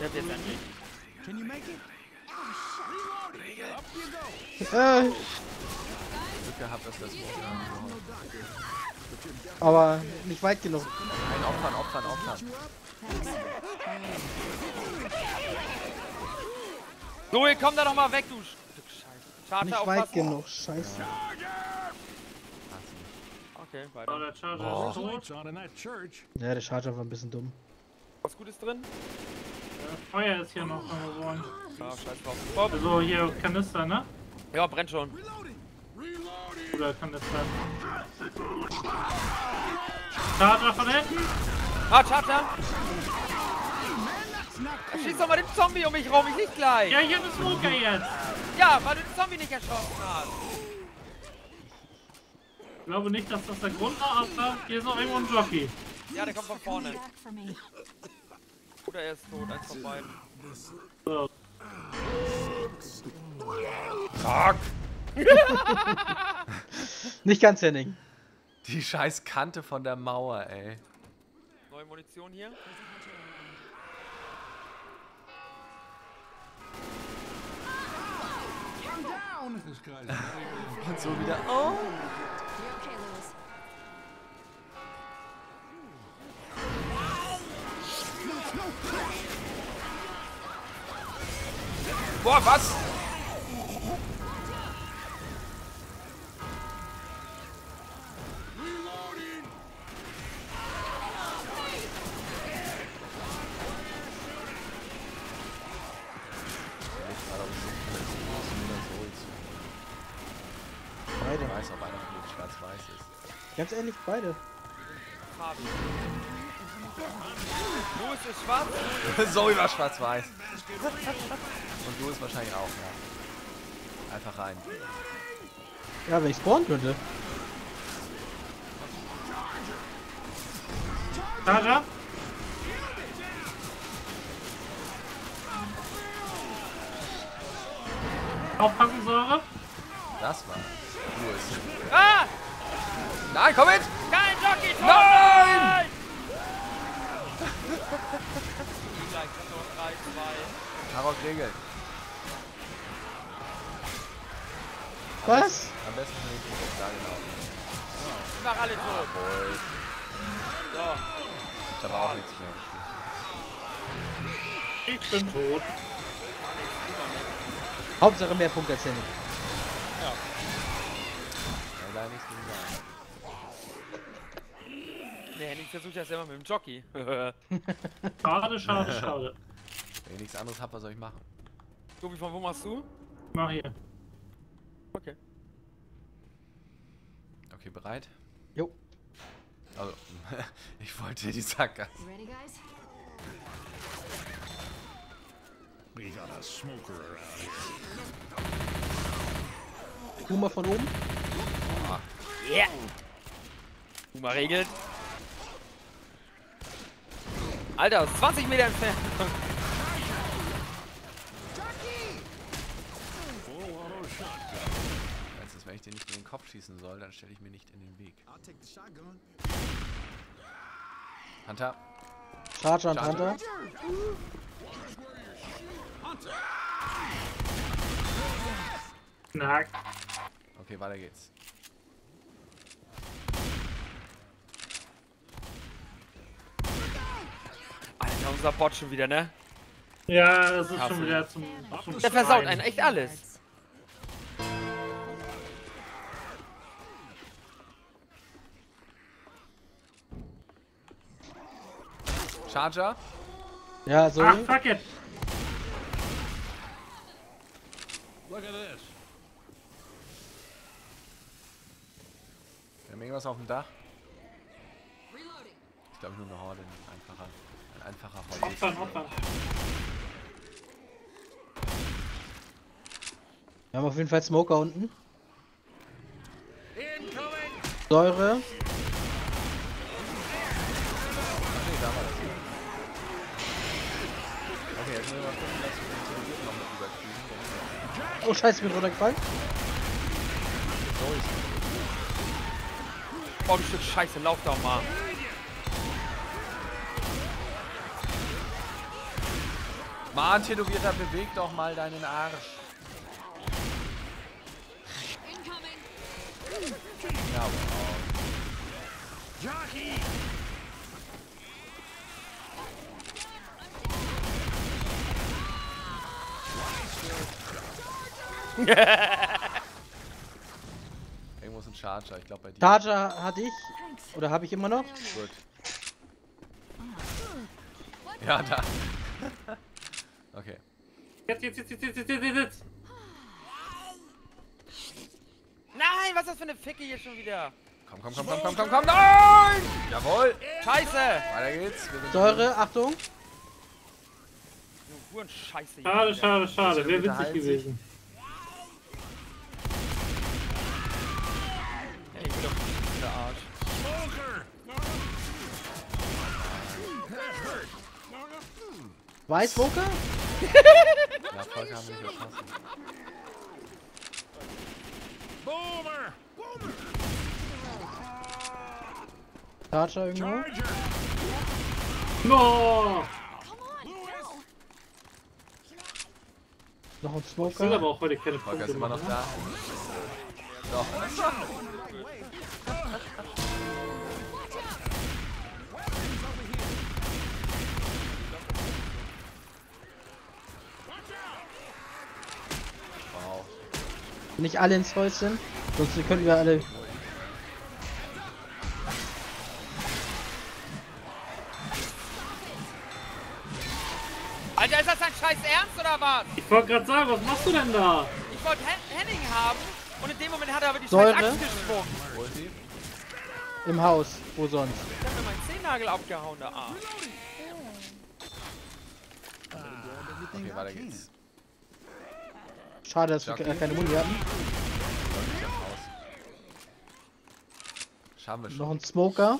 Der wird endlich. Can you make it? Glück gehabt, dass das Smoker aber nicht weit genug. Ein Opfern, Opfern, Opfern. Zoe, komm da doch mal weg, du Stück Scheiße. Charter Nicht weit aufpassen. genug. Scheiße. Okay, Oh, weiter. der Charger Oh. ist tot. Ja, der Charger war ein bisschen dumm. Was Gutes drin? Feuer ist hier noch geworden. Ja, scheiß drauf. Also hier Kanister, ne? Ja, brennt schon. Oder Kanister. Charger von hinten. Ah, Charter. Schieß doch mal den Zombie um mich rum, ich nicht gleich. Ja, hier ist Smoker jetzt. Ja, weil du den Zombie nicht erschossen hast. Ich glaube nicht, dass das der Grund war, aber hier ist noch irgendwo ein Jockey. Ja, der kommt von vorne. Oder er ist tot, eins von beiden. So. <laughs> Nicht ganz, Henning. Die scheiß Kante von der Mauer, ey. Neue Munition hier. Und so wieder. Oh. Boah, was? Ganz ehrlich, beide. Fabi. Louis ist schwarz. Zoe war schwarz-weiß. Und du ist wahrscheinlich auch, ja. Einfach rein. Ja, wenn ich spawnen könnte. Charger. Aufpassen, Säure. Das war Louis. Ah! Nein, komm mit! Kein Jockey! tot! Nein! Gleich noch 3, 2. Harok regelt. Was? Am besten hinten. Da genau. Ich mach alle tot. So. Ich habe auch nichts mehr. Ich bin tot. Hauptsache mehr Punkte als Henning. Ja, da nichts mehr sagen. Nee, Henning versucht das immer mit dem Jockey. <laughs> Schade, schade, schade. Wenn ihr nichts anderes habt, was soll ich machen? Tobi, von wo machst du? Mach hier. Okay. Okay, bereit? Jo. Also, <laughs> ich wollte die Sackgasse. Ready, guys? We got a smoker around here. Kuma von oben. Yeah! Puma regelt. Alter, aus 20 Meter entfernt. Weißt du, wenn ich den nicht in den Kopf schießen soll, dann stelle ich mir nicht in den Weg. Hunter, Charger und Charger. Hunter. Na, okay, weiter geht's. Unser Bot schon wieder, ne? Ja, das ist Hasse. schon wieder zum. zum Der versaut einen echt alles. Charger. Ja, Ach, sorry. fuck it. Look at this. Wir haben irgendwas auf dem Dach. Ich glaube nur eine Horde, ein einfacher, ein einfacher Horde. Opfern, opfern. Wir haben auf jeden Fall Smoker unten. Säure. Nee, da war das. Okay, jetzt müssen wir mal gucken, dass wir den Television noch mit überkriegen. Oh scheiße, ich bin runtergefallen. So ist Oh, du Stück Scheiße, lauf doch mal. Mann, Tätowierter, beweg doch mal deinen Arsch. Ja, wow. Jockey! <laughs> Irgendwo ist ein Charger, ich glaube bei dir. Charger hatte ich. Oder habe ich immer noch? Gut. Ja, da. Okay. Jetzt, jetzt, jetzt, jetzt, jetzt, jetzt, jetzt, jetzt. Nein, was ist das für eine Ficke hier schon wieder? Komm, komm, komm, komm, komm, komm, komm. Nein! Jawohl. Scheiße! Weiter geht's. Säure, Achtung. Huren Scheiße. Schade, schade, schade. Wäre witzig halt sich. gewesen. Ja, ich bin doch der Arsch. Smoker! Weiß Smoker? Ja, Volker haben wir nicht erschossen. Boomer! Boomer! Charger irgendwo. No! Noch ein Ich will Smoker. aber auch heute keine Volker Punkte ist immer noch da. Doch. Wenn nicht alle ins Häuschen. Sonst könnten wir alle. Alter, ist das dein scheiß Ernst oder was? Ich wollte gerade sagen, was machst du denn da? Ich wollte Hen Henning haben und in dem Moment hat er aber die Säure? scheiß Axt geschwungen. Im Haus. Wo sonst? Ich hab mir meinen Zehennagel abgehauen, der Arsch. Okay, weiter geht's. Schade, dass wir Jockey. ke- keine Muni hatten. Schaffen wir Noch schon. ein Smoker.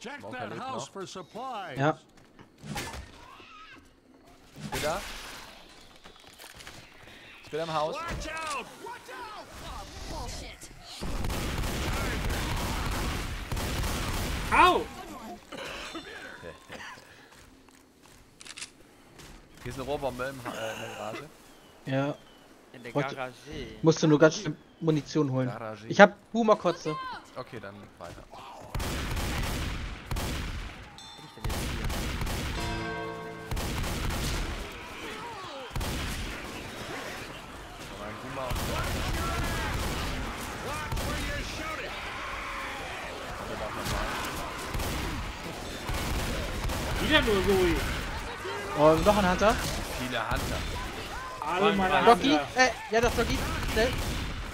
Check that house noch. for supplies. Ja. Da. Ich bin am Haus. Watch out! Watch out! Au! <laughs> Hier ist eine Rohrbombe im, äh, in der Garage. Ja. In der Wollte- Garage. Musste nur ganz schnell Munition holen. Garage. Ich hab Boomer-Kotze. Okay, dann weiter. Wieder nur Zoe. Oh, noch ein Hunter. Viele Hunter. Alle meine Rocky. Hunter. Äh, ja, das Rocky. Schnell.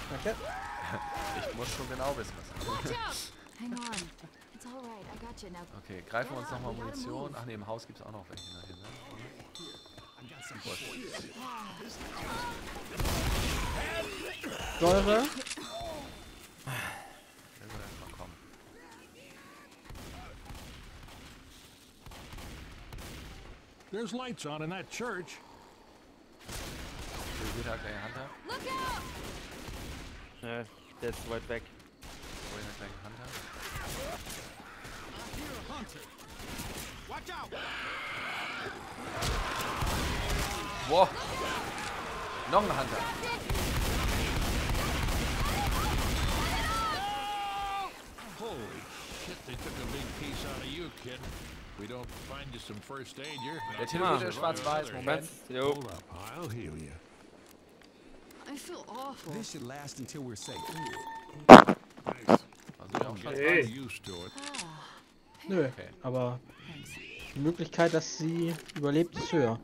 Danke. <laughs> Ich muss schon genau wissen, was. Okay, greifen wir uns nochmal Munition. Ach ne, im Haus gibt es auch noch welche. Hier, ne? Säure. Der soll erstmal kommen. There's lights on in that church. Jeder gleich Hunter. Ne, der ist zu weit weg. Jeder gleich Hunter. Watch out! Wow. Noch ein Hunter. Holy shit, they took a big piece out of you, kid. We don't find you some first aid, you're... Der theoretische Schwarz-Weiß-Moment. Ganz, jo. Hold up, I'll heal you. I feel awful. This should last until we're safe. Also to it. Nö, Okay. aber die Möglichkeit, dass sie überlebt, ist höher.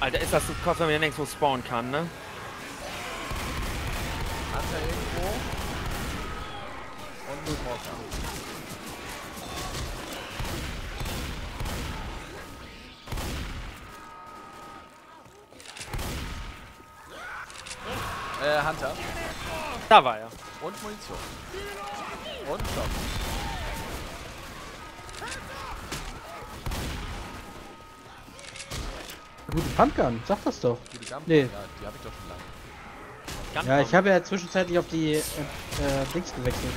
Alter, ist das so krass, wenn man ja nirgendwo spawnen kann, ne? Hunter irgendwo. Und ein Smoker. Äh, Hunter. Da war er. Und Munition. Und Stock. Gute Pumpgun, sag das doch. Gute Gun. Nee. Ja, die habe ich doch schon lange. Ganz Ja, ich habe ja zwischenzeitlich auf die äh, äh, Dings gewechselt.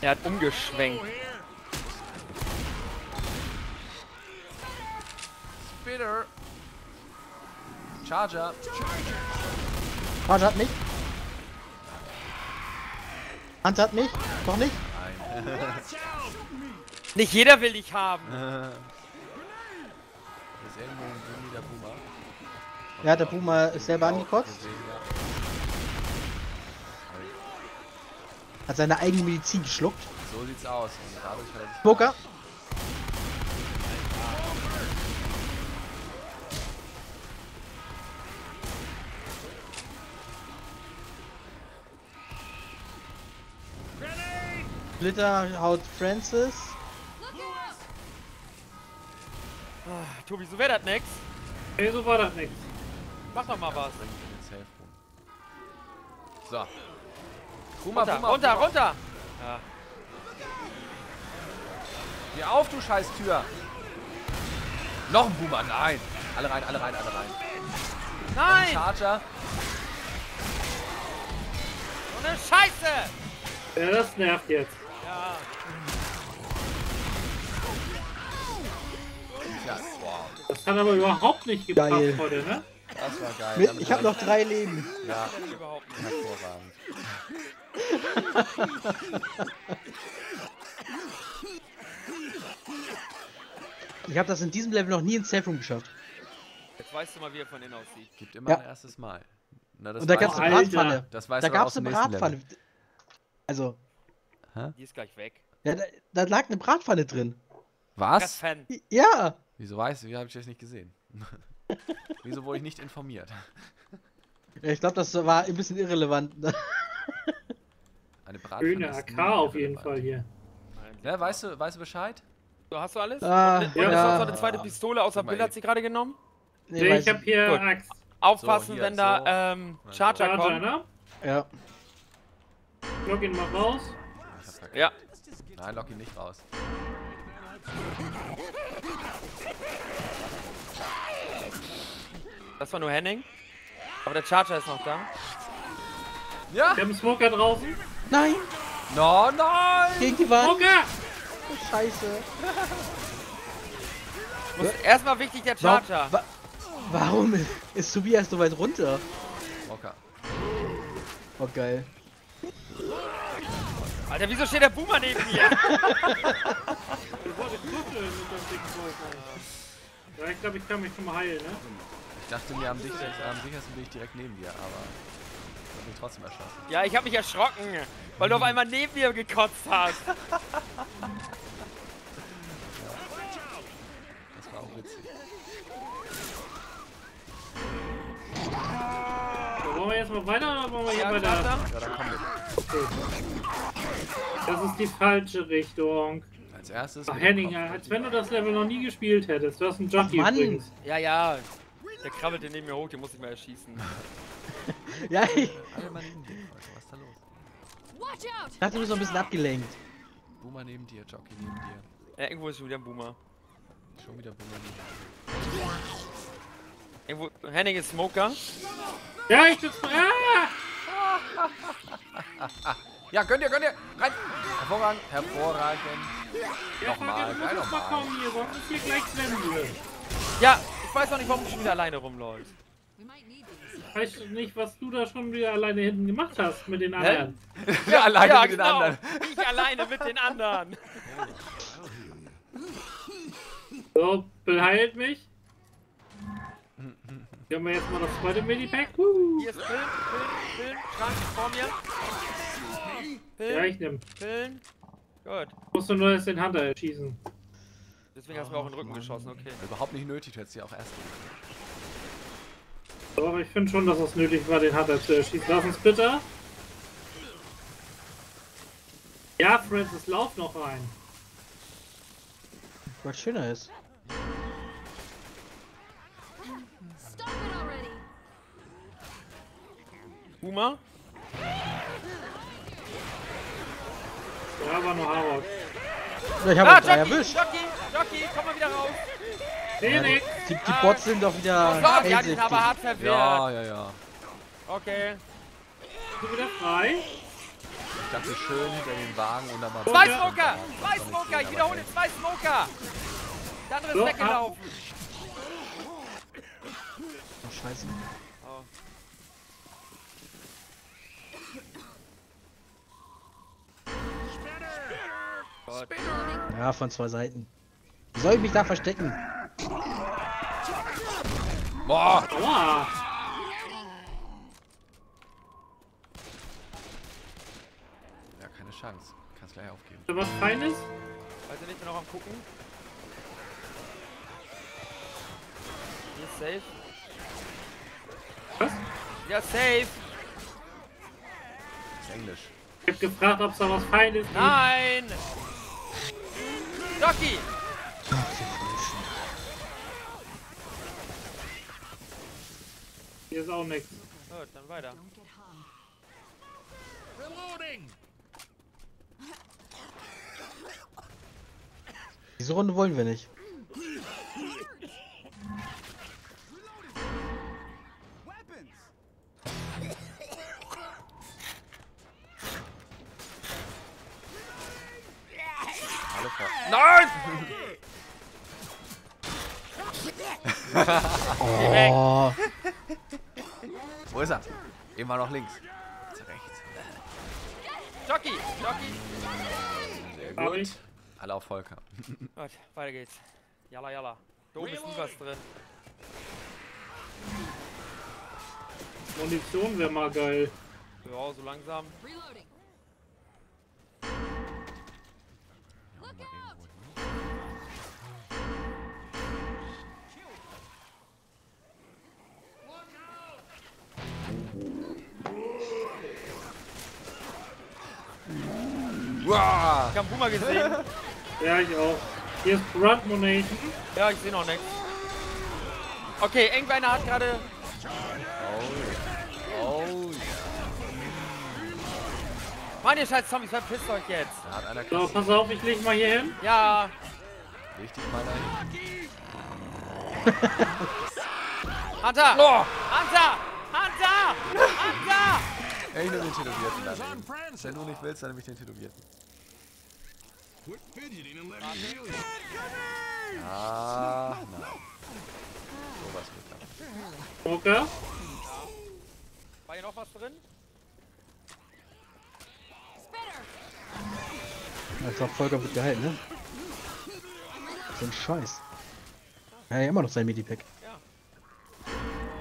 Er hat umgeschwenkt. Spitter. Charger. Hunter hat mich. Hunter hat mich. Doch nicht? <laughs> Nicht jeder will dich haben. <laughs> Ist irgendwo ein Gummi der Boomer. Ja, der Boomer ist selber angekotzt. Gesehen, ja. Hat seine eigene Medizin geschluckt. So sieht's aus. Und dadurch hat er sich. Smoker. Splitter haut Francis. Tobi, so wäre das nix. Hey, so war das nix. Mach doch mal was. So. Boomer, Runter, Boomer, runter, runter. Ja. Geh auf, du scheiß Tür. Noch ein Boomer. Nein. Alle rein, alle rein, alle rein. Nein! Charger. So eine Scheiße! Ja, das nervt jetzt. Ja. Ja, wow. Das hat aber überhaupt nicht gebracht Geil. heute, ne? Das war geil. Mit, ich habe noch drei Leben. Ja, Überhaupt nicht. hervorragend. Ich habe das in diesem Level noch nie ins Safe Room geschafft. Jetzt weißt du mal, wie er von innen aussieht. Gibt immer Ja. ein erstes Mal. Na, das Und da gab's du- eine. Bratpfanne. Das weißt Da du gab's eine Bratpfanne. Level. Also, Die ist gleich weg. ja, da, da lag eine Bratpfanne drin. Was? Fan. Ja. Wieso weißt du? Wie habe ich das nicht gesehen? <laughs> Wieso wurde ich nicht informiert? Ja, Ich glaube, das war ein bisschen irrelevant. Eine Bratpfanne Schöne AK auf jeden. Fall hier. Ja, weißt du, weißt du Bescheid? So, hast du alles? Ah, und und ja. noch so eine zweite Pistole außer Bill hat sie gerade genommen? Nee, Nee, weiß ich hab hier Gut. Axt. Aufpassen, So, hier, wenn da so. ähm, Charger Charger, kommt. ne? Ja. Lock ihn mal raus. Ich hab vergessen. Ja. Nein, lock ihn nicht raus. Das war nur Henning. Aber der Charger ist noch da. Ja! Wir haben einen Smoker draußen. Nein, No, nein! gegen die Wand. Smoker! Scheiße. Muss erstmal wichtig der Warum, Charger. wa warum ist Tobias so weit runter? Okay. Oh, geil. Alter, wieso steht der Boomer neben mir? <laughs> Ja, ich glaube, ich kann mich schon mal heilen, ne? Ich dachte mir, am sichersten, am sichersten bin ich direkt neben dir, aber ich hab mich trotzdem erschossen. ja, ich hab mich erschrocken, weil du auf einmal neben mir gekotzt hast. Das war auch witzig. So, wollen wir jetzt mal weiter oder wollen wir hier Ja, bei der... Charger? Ja, dann kommen wir. Das ist die falsche Richtung. Als erstes. Ach, mit dem Henning, Kopf. als wenn du das Level noch nie gespielt hättest. Du hast einen Jockey Ach, Mann. übrigens. Ja, ja. Der krabbelte neben mir hoch, den muss ich mal erschießen. <laughs> Ja, ich Alle mal neben dir. Leute, was ist da los? Watch out! dachte, du bist noch ein bisschen abgelenkt. Boomer neben dir, Jockey neben dir. Ja, irgendwo ist schon wieder ein Boomer. Schon wieder Boomer neben dir. Irgendwo. Henning ist Smoker. Ja, ich bin's. Ah! <laughs> Ja, gönn dir, gönn dir! Rein! Hervorragend, hervorragend. Ja, Nochmal, Fabian, du musst mal kommen hier, sonst ist hier gleich Sven Ja, ich weiß auch nicht, warum du schon wieder alleine rumläufst. Ich weiß nicht, was du da schon wieder alleine hinten gemacht hast mit den anderen. <laughs> Ja, alleine ja, mit den genau. anderen. Ich alleine mit den anderen. So, Bill heilt mich. Hier haben wir jetzt mal das zweite Medipack. Hier ist Pillen, Pillen, Pillen, Schrank vor mir. Ja, Pillen, ich nehm. Pillen. Gut. Musst du nur jetzt den Hunter erschießen. Deswegen hast du mir auch in den Rücken geschossen, okay. Überhaupt nicht nötig, du hättest sie auch erst. Aber ich finde schon, dass es nötig war, den Hunter zu erschießen. Lass uns bitte. Ja, Francis, lauf noch rein. Was schöner ist. Stop it already! Boomer? Ja, war nur. Ja, ich habe Ah, drei Jockey, erwischt. Jockey, Jockey, komm mal wieder raus. Felix! Die, die Bots sind doch wieder Oh Gott, die hat ihn hellsichtig. aber hart verwehrt. Ja, ja, ja. Okay. Bist du wieder frei? Ich dachte schön hinter den Wagen und dann mal. Zwei Smoker! Zwei Smoker! Ich wiederhole, zwei Smoker! Der andere ist So, weggelaufen. Oh, scheiße. Gott. Ja, von zwei Seiten. Wie soll ich mich da verstecken? Boah! Aua! Ja, keine Chance. Kannst gleich aufgeben. Ist da was Feines? Weiß ich nicht, bin noch am gucken. Hier ist safe. Was? Ja, safe. ist Englisch. Ich hab gefragt, ob es da was Feines gibt. Nein! Jockey! Hier ist auch nichts. Gut, dann weiter. Reloading! Diese Runde wollen wir nicht. <laughs> Nein! Oh, <laughs> Wo ist er? Eben war noch links. Jetzt rechts. Jockey! Jockey! Sehr gut. Alle auf Volker. Gut, weiter geht's. Jalla, jalla. Da oben ist nie was drin. Munition wäre mal geil. Ja, so langsam. Reloading. Uah! Ich hab einen Boomer gesehen. <laughs> Ja, ich auch. Hier ist Grunt Munition. Ja, ich sehe noch nichts. Okay, irgendeiner hat gerade. Oh. Mann, ihr scheiß Zombies, verpisst euch jetzt. Da hat einer So, pass auf, ich leg mal hier hin. Ja, Richtig mal dahin. <laughs> Hunter! Oh! Hunter! Hunter! Hunter! Ey, ich nehme den Tätowierten dann. Wenn du nicht willst, dann nehme ich den Tätowierten. Ah, nein. So was geklappt. Smoker. War hier noch was drin? Spitter! ich glaub, Volker wird gehalten, ne? So ein Scheiß. Ja, ja, immer noch sein Medipack.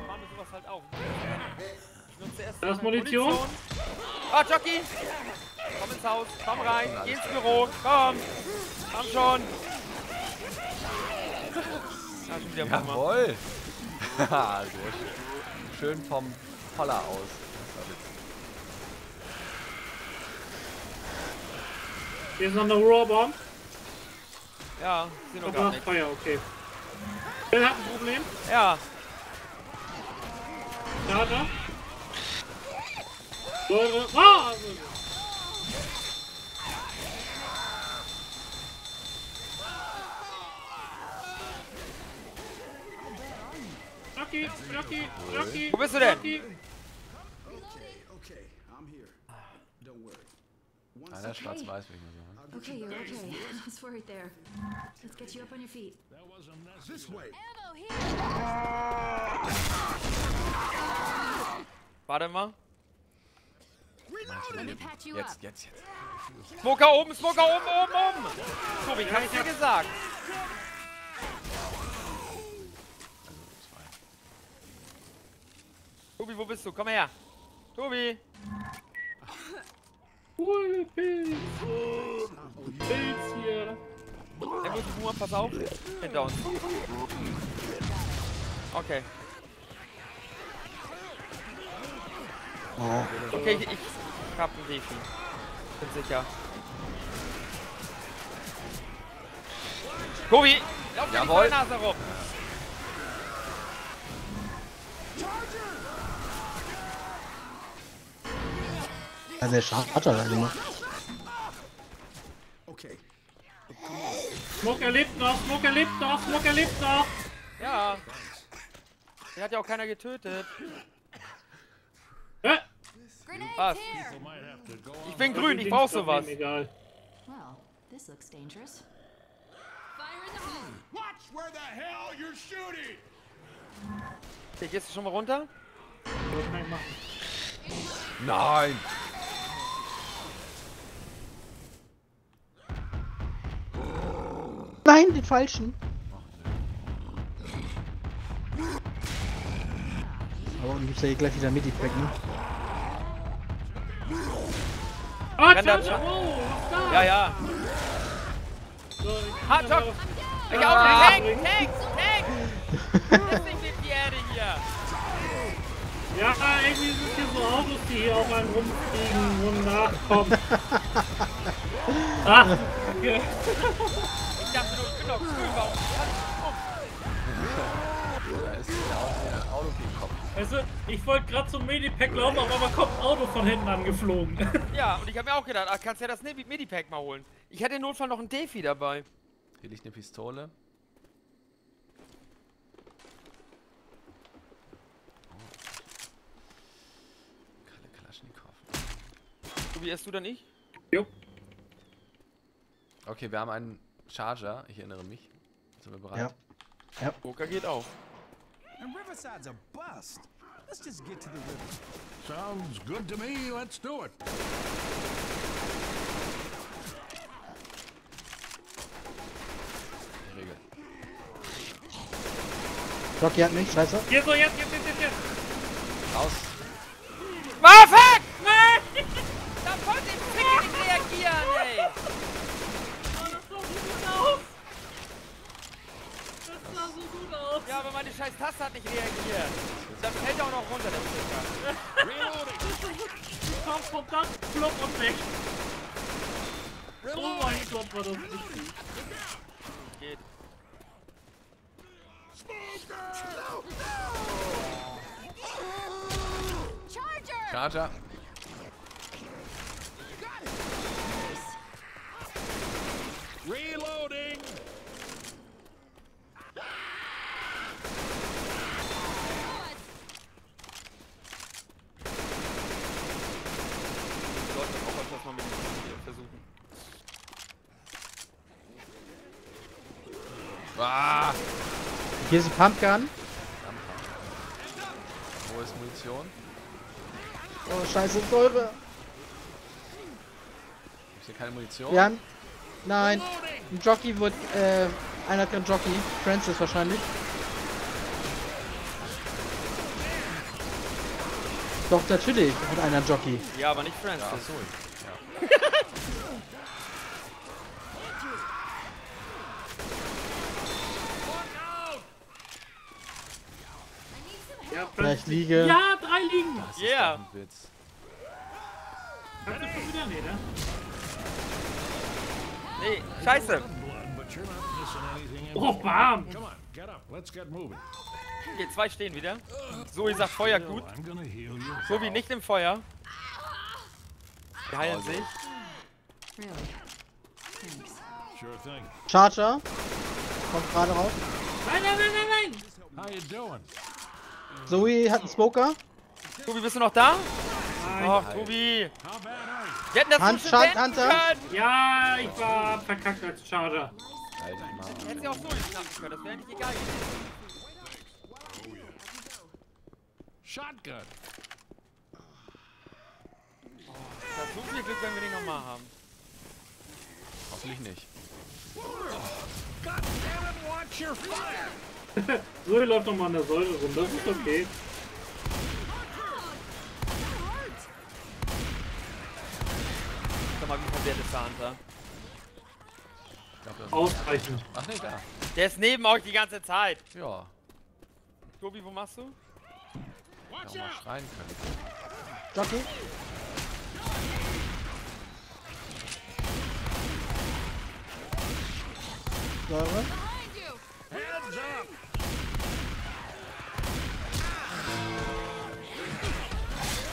Machen wir sowas halt auch. Ich nutze erst Da ist meine Munition. Ah, Jockey! Komm ins Haus, komm rein, geh ins Büro, komm! Komm schon! Ja, schon wieder. Jawohl! Haha, <laughs> sehr schön. Schön vom Poller aus. Das war witzig. Hier ist noch eine Rohrbomb. Ja, ich seh noch gar das nichts. Feuer, okay. Bill hat ein Problem. Ja, Starter. Säure. Ah! also- Jockey, Jockey, Jockey. Wo bist du denn? Jockey. Ah, der ist schwarz-weiß wegen so. ne? Okay, you're okay. I was worried there. Let's get you up on your feet. That wasn't necessary. This way. Warte mal. Let me patch you Jetzt, up. jetzt, jetzt. Smoker oben, Smoker oben, oben, oben. Tobi, ich hab's dir gesagt. Tobi, wo bist du? Komm her. Tobi. Cool, Pilz. Pilz hier. Der muss nur, pass auf. Hinter uns. Okay. Oh. Okay, ich, ich hab einen Defi. Bin sicher. Tobi, lauf dir die Jawohl. Vollnase rum. Also der Charger da Junge. Smoker lebt noch, Smoker lebt noch, Smoker lebt noch. Ja. Den hat ja auch keiner getötet. Hä? Was? Ich bin grün, ich brauch sowas. Egal. Well, this looks dangerous. Watch where the hell you're shooting! Okay, gehst du schon mal runter? Nein! Nein, den falschen. Aber dann gibt's ja hier gleich wieder Medipack, ne? Ah, da- Charger, oh, was da? Ja, ja. So, ich Ha, kann Jock. aber- Ich Ah. auch Tank, Tank, Tank. <laughs> Deswegen wird die Erde hier. Ja, irgendwie sind hier so Autos, die hier auf einem rumfliegen und nachkommen. <laughs> ah, grün. Warum? Da ist Auto, gegen Kopf. Also, ich wollte gerade zum Medipack laufen, aber man kommt ein Auto von hinten angeflogen. <laughs> Ja, und ich habe mir auch gedacht, ach, kannst ja das Medi- Medipack mal holen. Ich hätte im Notfall noch einen Defi dabei. Hier liegt eine Pistole. Kalle Kalaschnikow. So wie erst du dann ich? jo. Okay, wir haben einen Charger. Ich erinnere mich. Sind wir bereit? Ja. Poker geht auch. And Riverside's a bust. Let's just get to the river. Sounds good to me. Let's do it. Die Regel. Rocky hat mich, scheiße. Hier so, jetzt, jetzt, jetzt, jetzt, jetzt. Raus! Ah, fuck! Nein! Da konnte ich Ficker nicht reagieren, ey! Oh, das sah so gut aus. Das sah so gut aus. Ja, aber meine scheiß Taste hat nicht reagiert. Dann fällt er auch noch runter, der Ficker. Komm vom Dach, plopp und weg. Oh mein Gott, war das nicht gut. Geht. Charger! Reloading! Wir sollten auch öfters mal mit dem versuchen. Ah! Hier ist ein Pumpgun. Wo ist Munition? Oh, scheiße, Säure. Ist hier keine Munition? Haben... Nein. Ein Jockey wird... Äh, einer hat keinen Jockey. Francis wahrscheinlich. Doch, natürlich hat einer Jockey. Ja, aber nicht Francis. So. Ja. <laughs> <laughs> Ja, Vielleicht liege... Ja, drei liegen. Das ist Yeah. doch ein Witz. Kannst du schon wieder? Nee, ne? Nee, scheiße. Blood, but you're not missing anything. in Oh, bam. Come on, get up. Let's get moving. Okay, zwei stehen wieder. Zoe sagt Feuer gut. So wie nicht im Feuer. Die heilen sich. Sure thing. Charger. Kommt gerade raus. Nein, nein, nein, nein, nein. How you doing? Zoe hat einen Smoker. Tobi, bist du noch da? Nein. Ach, Tobi. Wir hätten das Hand, so wenden Hunter. Ja, ich war verkackt als Charger. Hätten sie auch so nicht schnappen können, das wäre eigentlich egal gewesen. Shotgun. Das hat so viel Glück, wenn wir den nochmal haben. Hoffentlich nicht. God damn it, watch your fire! <laughs> So, hier läuft nochmal an der Säule rum, das ist okay. Sag mal, wie verwehrt ist der das Ausreichend. Ach nee, da. Der ist neben euch die ganze Zeit. Ja. Tobi, wo machst du? Auch mal schreien können. Jockey. Säure. Heads up!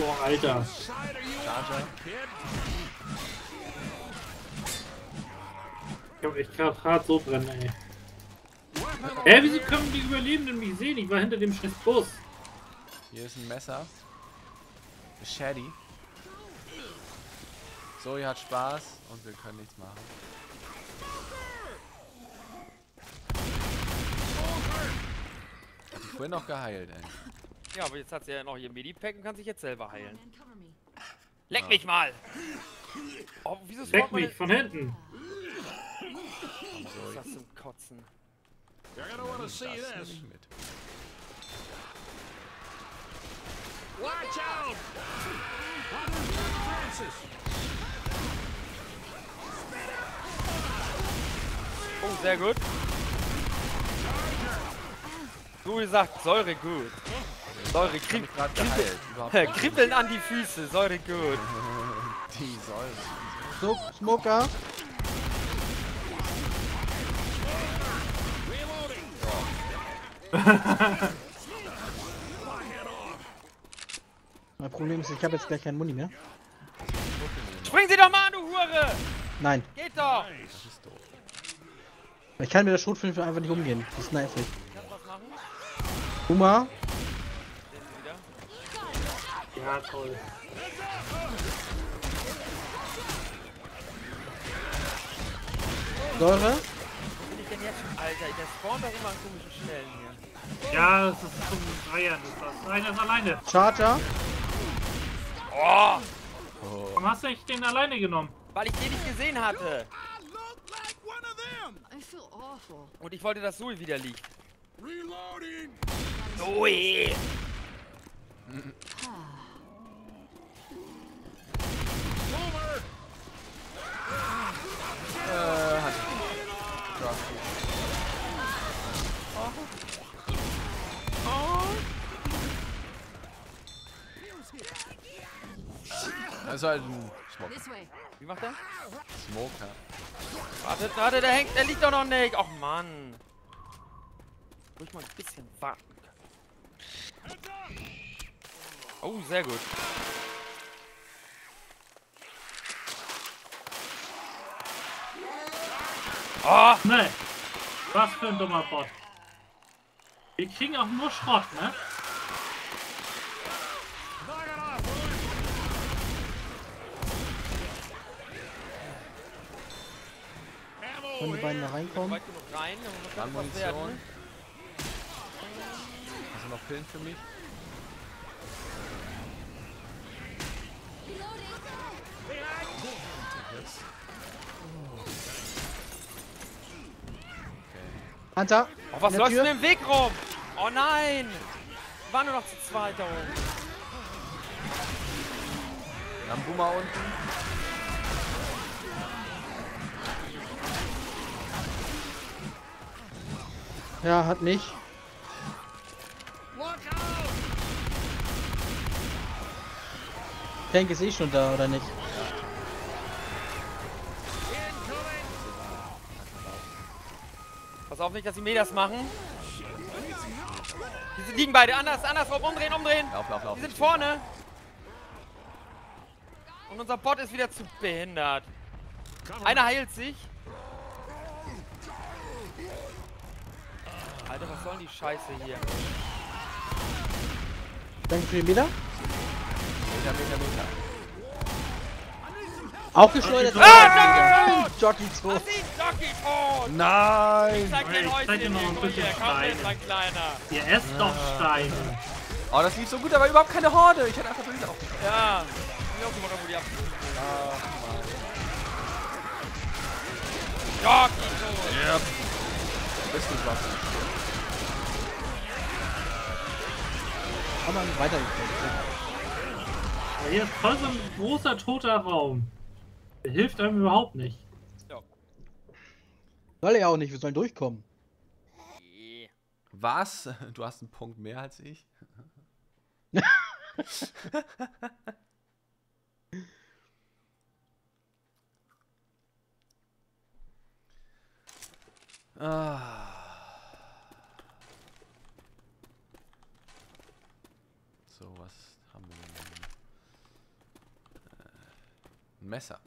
Boah, Alter. Charger. Ich hab echt grad hart so brennen, ey. Hä, wieso können die Überlebenden mich sehen? Ich war hinter dem scheiß Bus. Hier ist ein Messer. Shady. Zoe hat Spaß und wir können nichts machen. Hat die vorhin noch geheilt, ey. Ja, aber jetzt hat sie ja noch ihr Medipack und kann sich jetzt selber heilen. Leck mich mal! Oh, wieso Leck mich meine... von hinten. Was ist das zum Kotzen? You're gonna wanna see Das nehme this. ich mit. Watch out! Francis! Oh, sehr gut. So gesagt, Säure gut. Säure nicht. kribbeln an die Füße, Säure gut. <laughs> Die Säure. So, Smoker. <laughs> Mein Problem ist, ich habe jetzt gleich keinen Muni mehr. Spring sie doch mal an, du Hure! Nein, Geht doch! Ich kann mit der Schrotflinte einfach nicht umgehen. Das ist nervig. Uma. Ja, toll. Säure. Was bin ich denn jetzt schon? Alter, der spawnt doch immer an komischen Stellen hier. Ja, das ist zum Dreiern ist das. Einer ist alleine. Charger. Oh! Warum hast du eigentlich den alleine genommen? Weil ich den nicht gesehen hatte. Und ich wollte, dass Zoe wieder liegt. Reloading! Zoe! Ist halt ein Smoker. This way. Wie macht er? Smoker. Warte, warte, der hängt, der liegt doch noch nicht. Och Mann. Ruhig mal ein bisschen warten. Oh, sehr gut. Oh, Ne. Was für ein dummer Bot. Wir kriegen auch nur Schrott, ne? Knock it off, Louis! Wenn die beiden da reinkommen. rein. dann muss Dann das was werden. Munition. Hast du noch Pillen für mich? Hunter. Oh, was läuft denn im Weg rum? Oh nein! Wir waren nur noch zu zweit da oben. Wir haben Boomer unten. Ja, hat nicht. Tank ist eh schon da, oder nicht? Pass auf nicht, dass die Medas machen. Die liegen beide anders, andersrum, umdrehen, umdrehen. Lauf, lauf, lauf. Die sind vorne. Und unser Bot ist wieder zu behindert. Einer heilt sich. Alter, was soll denn die Scheiße hier? Danke für den Meter. Meter, Meter, Meter. Auch geschleudert. Ah, Jockey tot. Was ist Jockey tot? Nein! Ich zeig dir noch ein bisschen Steine. Ihr esst doch Steine. Oh, das lief so gut, aber überhaupt keine Horde. Ich hätte einfach durchlaufen. Ja. Ich auch gemacht, wo die ab. Jockey tot. Ja. Bist du was? Haben wir weitergekommen. Hier ist voll so ein großer toter Raum. Der hilft einem überhaupt nicht. Soll er ja auch nicht, wir sollen durchkommen. Was? <laughs> Du hast einen Punkt mehr als ich? <laughs> ah. So, was haben wir denn? Äh, ein Messer.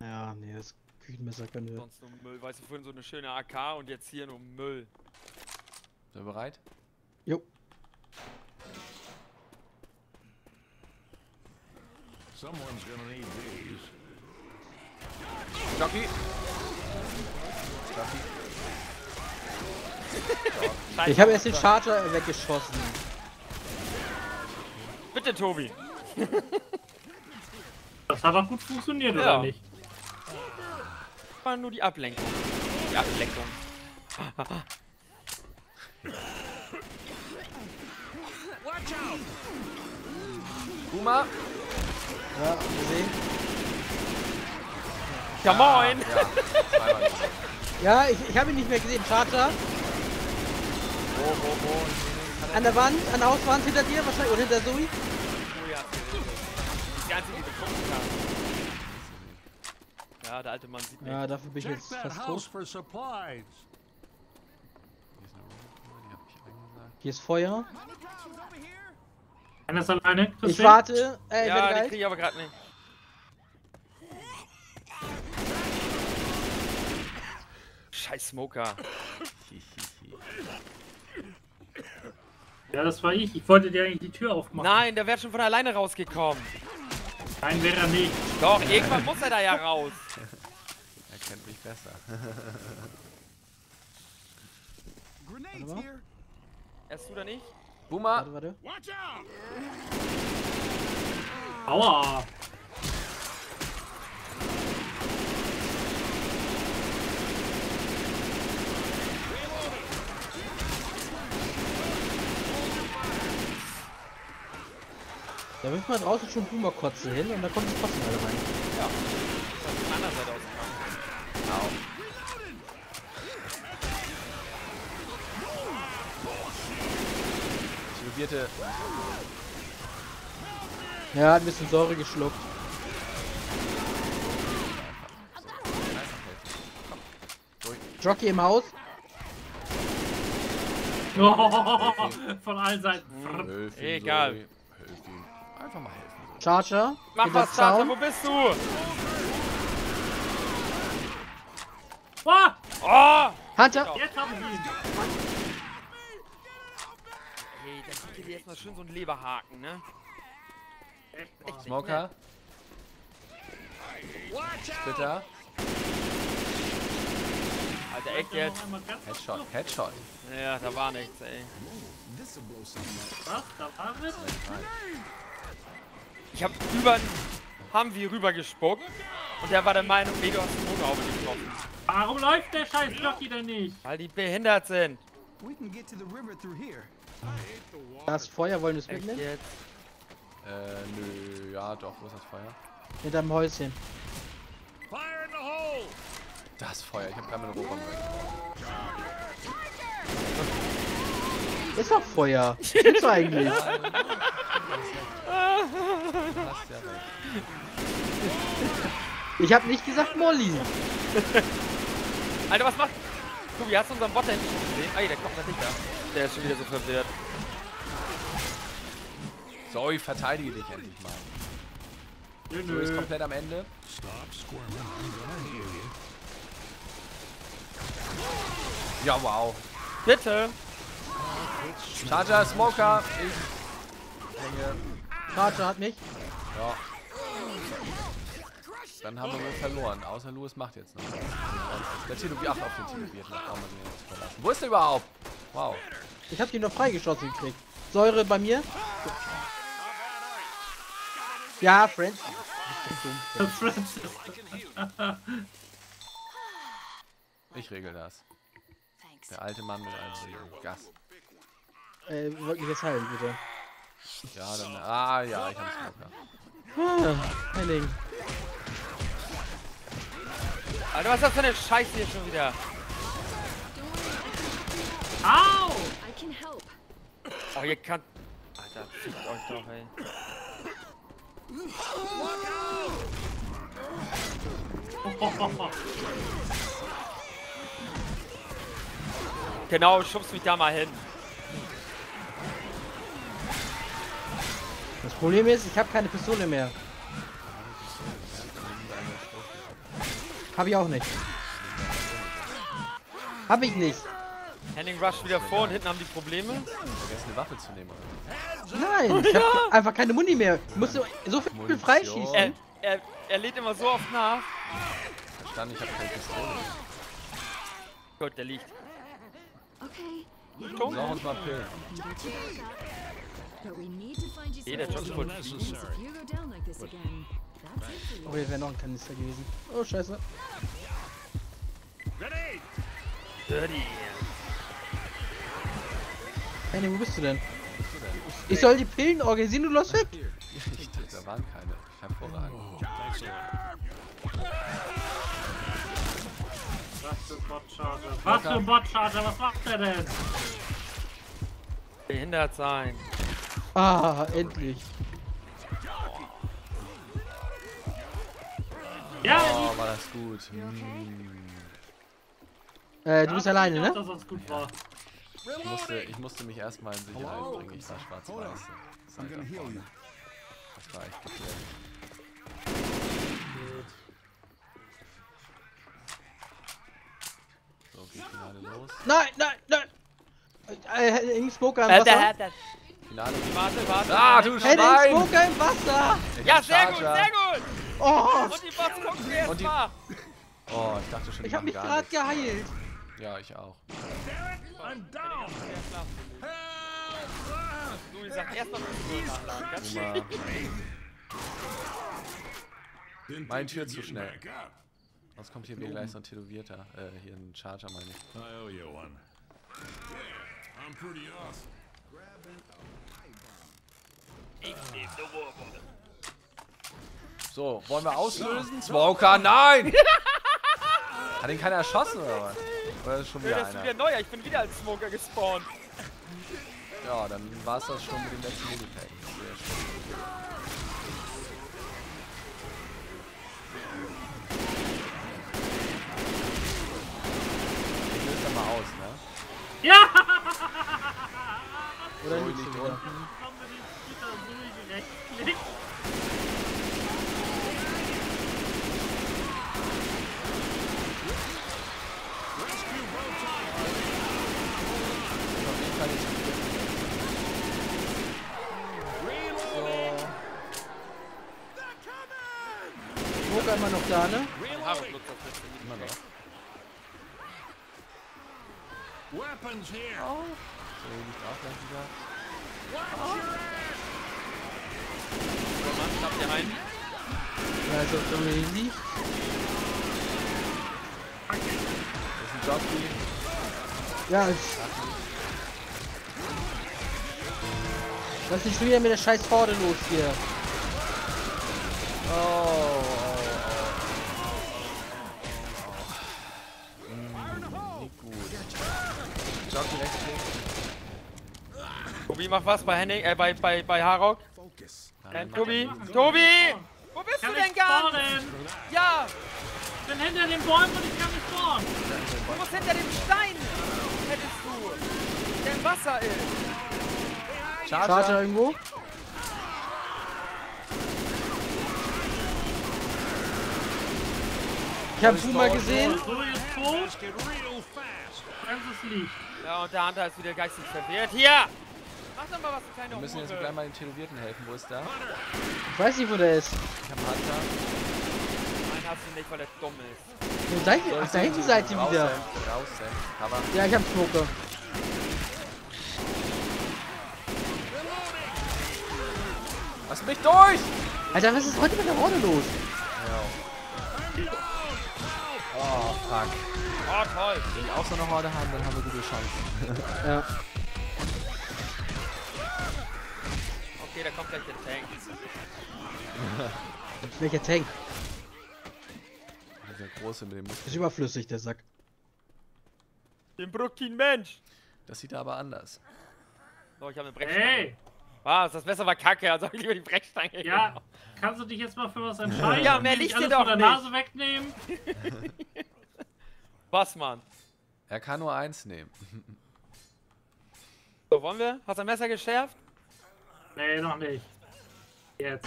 Ja, nee, das Küchenmesser können wir. Sonst nur Müll. Weißt du, vorhin so eine schöne AK und jetzt hier nur Müll. Sind wir bereit? Jo. Someone's gonna need these. Jockey! Jockey. Ich habe erst den Charger weggeschossen. Bitte, Tobi. <laughs> Das hat auch gut funktioniert, Ja. oder nicht? War nur die Ablenkung. Die Ablenkung. Boomer! Ja, gesehen. Ja, moin. Ja, zweimal gesehen. Ja, ich, ich habe ihn nicht mehr gesehen. Charger. Wo, wo, wo? An der Wand, an der Hauswand hinter dir wahrscheinlich. Oder hinter Zoe. Ja. Die einzige, die geguckt hat. Ja, der alte Mann sieht mich. Ja, dafür bin ich Check jetzt fast tot. Hier ist eine Rosenkohle, die hab ich eingesagt. Hier ist Feuer. Einer ist alleine. Ich warte. Äh, Ja, werde die geil. krieg ich aber gerade nicht. Scheiß Smoker. Ja, das war ich. Ich wollte dir eigentlich die Tür aufmachen. Nein, der wäre schon von alleine rausgekommen. Nein, wäre er nicht. Doch, irgendwann muss er da ja raus. <laughs> Er kennt mich besser. <laughs> Erst du da nicht? Boomer! Warte, warte. Watch out! Aua. Da wirft man draußen schon Boomer-Kotze hin und dann kommt die trotzdem alle rein. Von der anderen Seite ausgekommen. Studierte. Ja, hat ein bisschen Säure geschluckt. Jockey im Haus. <laughs> Von allen Seiten. Egal. Einfach mal helfen. Charger. Mach was, Tata, Zaun. wo bist du? Ah, Oh! Hunter. jetzt haben sie ihn. Hey, da kriegt ihr jetzt mal schön so einen Leberhaken, ne? Echt mal. Smoker. Splitter. Alter, echt jetzt? Headshot. Headshot. Ja, da war nichts, ey. Was? Da war es? Ich hab über einen Humvee rüber gespuckt und der war der Meinung, nee, du hast die Motorhaube getroffen. Warum läuft der scheiß Jockey denn nicht? Weil die behindert sind. We can get to the river through here. Das Feuer wollen wir es mitnehmen. jetzt? Äh, nö. Ja, doch. Wo ist das Feuer? Hinterm Häuschen. Fire in the hole! Das Feuer. Ich hab gerade meine Rohrbombe. Ist doch Feuer. <laughs> Gibt's eigentlich. Du. Ich habe nicht gesagt Molly. Alter, was macht... Tobi, hast du unseren Bot hinten schon gesehen? Ey, der kommt natürlich da. Der ist schon wieder so verwirrt. Zoe, verteidige dich endlich mal. Nö, Zoe ist nö. komplett am Ende. Ja, wow. Bitte! Charger, Smoker. Ich hänge. Charger hat mich. Ja. Dann haben wir wohl verloren. Außer Louis macht jetzt noch. Der Tätowier, ach, auf den Tätowierten. Da brauchen wir den jetzt verlassen. Wo ist der überhaupt? Wow. Ich hab den noch freigeschossen gekriegt. Säure bei mir? Ja, Friends. Ich regel das. Der alte Mann mit einem Gas. Äh, wir wollten mich jetzt heilen, bitte. Ja, dann. Ah, ja, ich hab's locker. Ah, Henning. Alter, was ist das für eine Scheiße hier schon wieder? Au! Oh, ihr kann... Alter, fickt euch doch, ey. <laughs> Genau, schubst mich da mal hin. Das Problem ist, ich habe keine Pistole mehr. Habe ich auch nicht. Habe ich nicht. Henning rusht wieder vor und hinten haben die Probleme. Vergessen eine Waffe zu nehmen. Nein, ich habe einfach keine Muni mehr. Ich musste so viel Munition. freischießen. Er, er, er lädt immer so oft nach. Verstanden, ich habe keine Pistole. Gut, der liegt. Okay. Tom? Sag uns mal Pillen. Got your back up. But we need to find you Nee, der some John ist voll If you go down like this again, that's it for you. Oh, hier wäre noch ein Kanister gewesen. Oh, scheiße. Dirty. Henning, wo bist du denn? Ich soll die Pillen organisieren, du läufst weg. Ich, da waren keine. Hervorragend. Was für ein Bot-Charger. Was für ein Bot-Charger, was macht der denn? Behindert sein. Ah, endlich. Ja, Oh, war das gut. Hm. Äh, du bist alleine, auch, ne? das gut war. Ich, musste, ich musste mich erstmal in Sicherheit bringen. Ich war schwarz-weiß. Das war echt gefährlich. So, geht Finale los. Nein, nein, nein. Äh, Henning Smoker im Äh, der, Wasser. Finale. warte, warte. Ah, du Schwein! Smoker im Wasser. Ja, hab sehr gut, sehr gut. Oh, Und die Bots gucken wir jetzt die- mal. Oh, ich dachte schon, ich habe machen mich gar gerade geheilt. Ja, ich auch. I'm down! So, ich sag erst mal Mein Tür zu schnell. Sonst kommt hier wieder gleich so ein Tätowierter. Äh, hier ein Charger, meine ich. I owe you one. Yeah, I'm pretty awesome. So, wollen wir auslösen? <laughs> Smoker, nein! <laughs> Hat ihn keiner erschossen oder was? Oder ist schon wieder das ist wieder einer? neuer. Ich bin wieder als Smoker gespawnt. Ja, dann war es das schon mit dem letzten Minipack. Sehr schön. Ich löse dann mal aus, ne? Ja! Oder So, nicht unten. wieder? Haben wir den Twitter durchrechtsklickt. Auf jeden Fall nicht Smoker immer noch da, ne? immer noch. Weapons here! So, liegt auch gleich wieder. So, Mann, schnappt ihr ein. Ja, ist auch irgendwie easy. Das ist ein Jockey. Ja, ich. Was ist schon wieder mit der scheiß Horde los hier? Oh, oh, oh. Tobi, mach was bei Henning, äh, bei, bei, bei Harok. Focus. Äh, Tobi, Tobi! Wo bist du denn gar? Ja, Ich bin hinter den Bäumen und ich kann nicht spawnen. du musst hinter dem Stein. Hättest du. Der im Wasser ist. Charger irgendwo? Ich hab Puma gesehen. So, tot. Ja, und der Hunter ist wieder geistig verwehrt. Hier! Mach doch mal was, du kleine Wir müssen jetzt gleich mal den Tätowierten helfen. Wo ist der? Ich weiß nicht, wo der ist. Ich hab einen Hunter. Nein, hast du nicht, weil er dumm ist. Wo seid ihr? Ach, da hinten seid ihr wieder. Raus. Aber Ja, ich hab Smoker. lass mich durch! Alter, was ist heute mit der Horde los? Oh, fuck. Oh, toll. Wenn wir auch so eine Horde haben, dann haben wir gute Chancen. Ja. <laughs> Okay, da kommt gleich der Tank. <laughs> Welcher Tank? Dieser große mit dem Muskel. Ist überflüssig, der Sack. Den Brooklyn Mensch. Das sieht aber anders. So, ich habe eine Brechstange. Hey! Was? Das Messer war kacke, also hab ich lieber die Brechstange. Ja, kannst du dich jetzt mal für was <laughs> entscheiden? Ja, mehr liegt dir doch von der nicht. Nase wegnehmen? <laughs> Was, Mann? Er kann nur eins nehmen. So, wollen wir? Hast du ein Messer geschärft? Nee, noch nicht. Jetzt.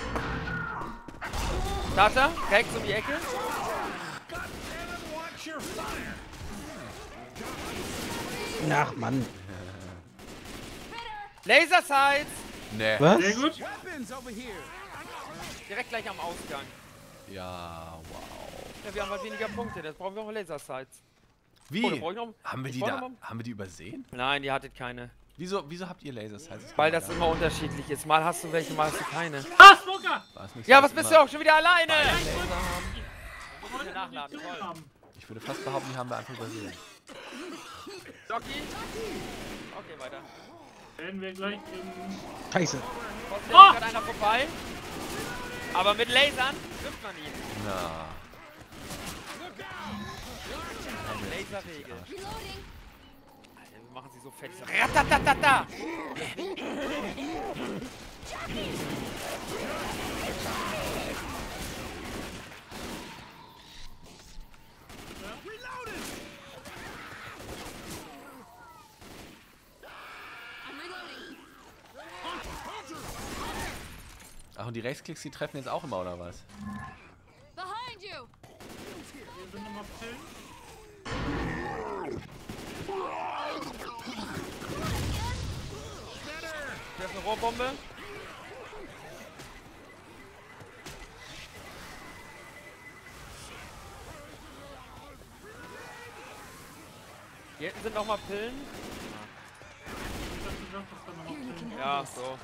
Tata, rechts um die Ecke. Ach, Mann. Laser Sights! Nee. Was? Sehr gut. Direkt gleich am Ausgang. Ja, wow. Ja, wir haben halt weniger Punkte, das brauchen wir auch Laser Sights. Wie? Oh, da brauch ich noch- haben, wir die da, haben wir die übersehen? Nein, ihr hattet keine. Wieso, wieso habt ihr Lasers? Heißt es Weil das da? immer unterschiedlich ist. Mal hast du welche, mal hast du keine. Ah, Smoker! Ja, was bist du auch schon wieder alleine? Ich würde fast behaupten, die haben wir einfach übersehen. Jockey? Okay, weiter. Werden wir gleich im... Scheiße. Ist gerade einer vorbei. Aber mit Lasern trifft man ihn. Na. Laserregel. Alter, wir machen sie so fett. So Ratatatata! Ach, und die Rechtsklicks, die treffen jetzt auch immer, oder was? Behind you! Hier sind nochmal Pillen. Hier ist eine Rohrbombe. Hier hinten sind nochmal Pillen Ja, so.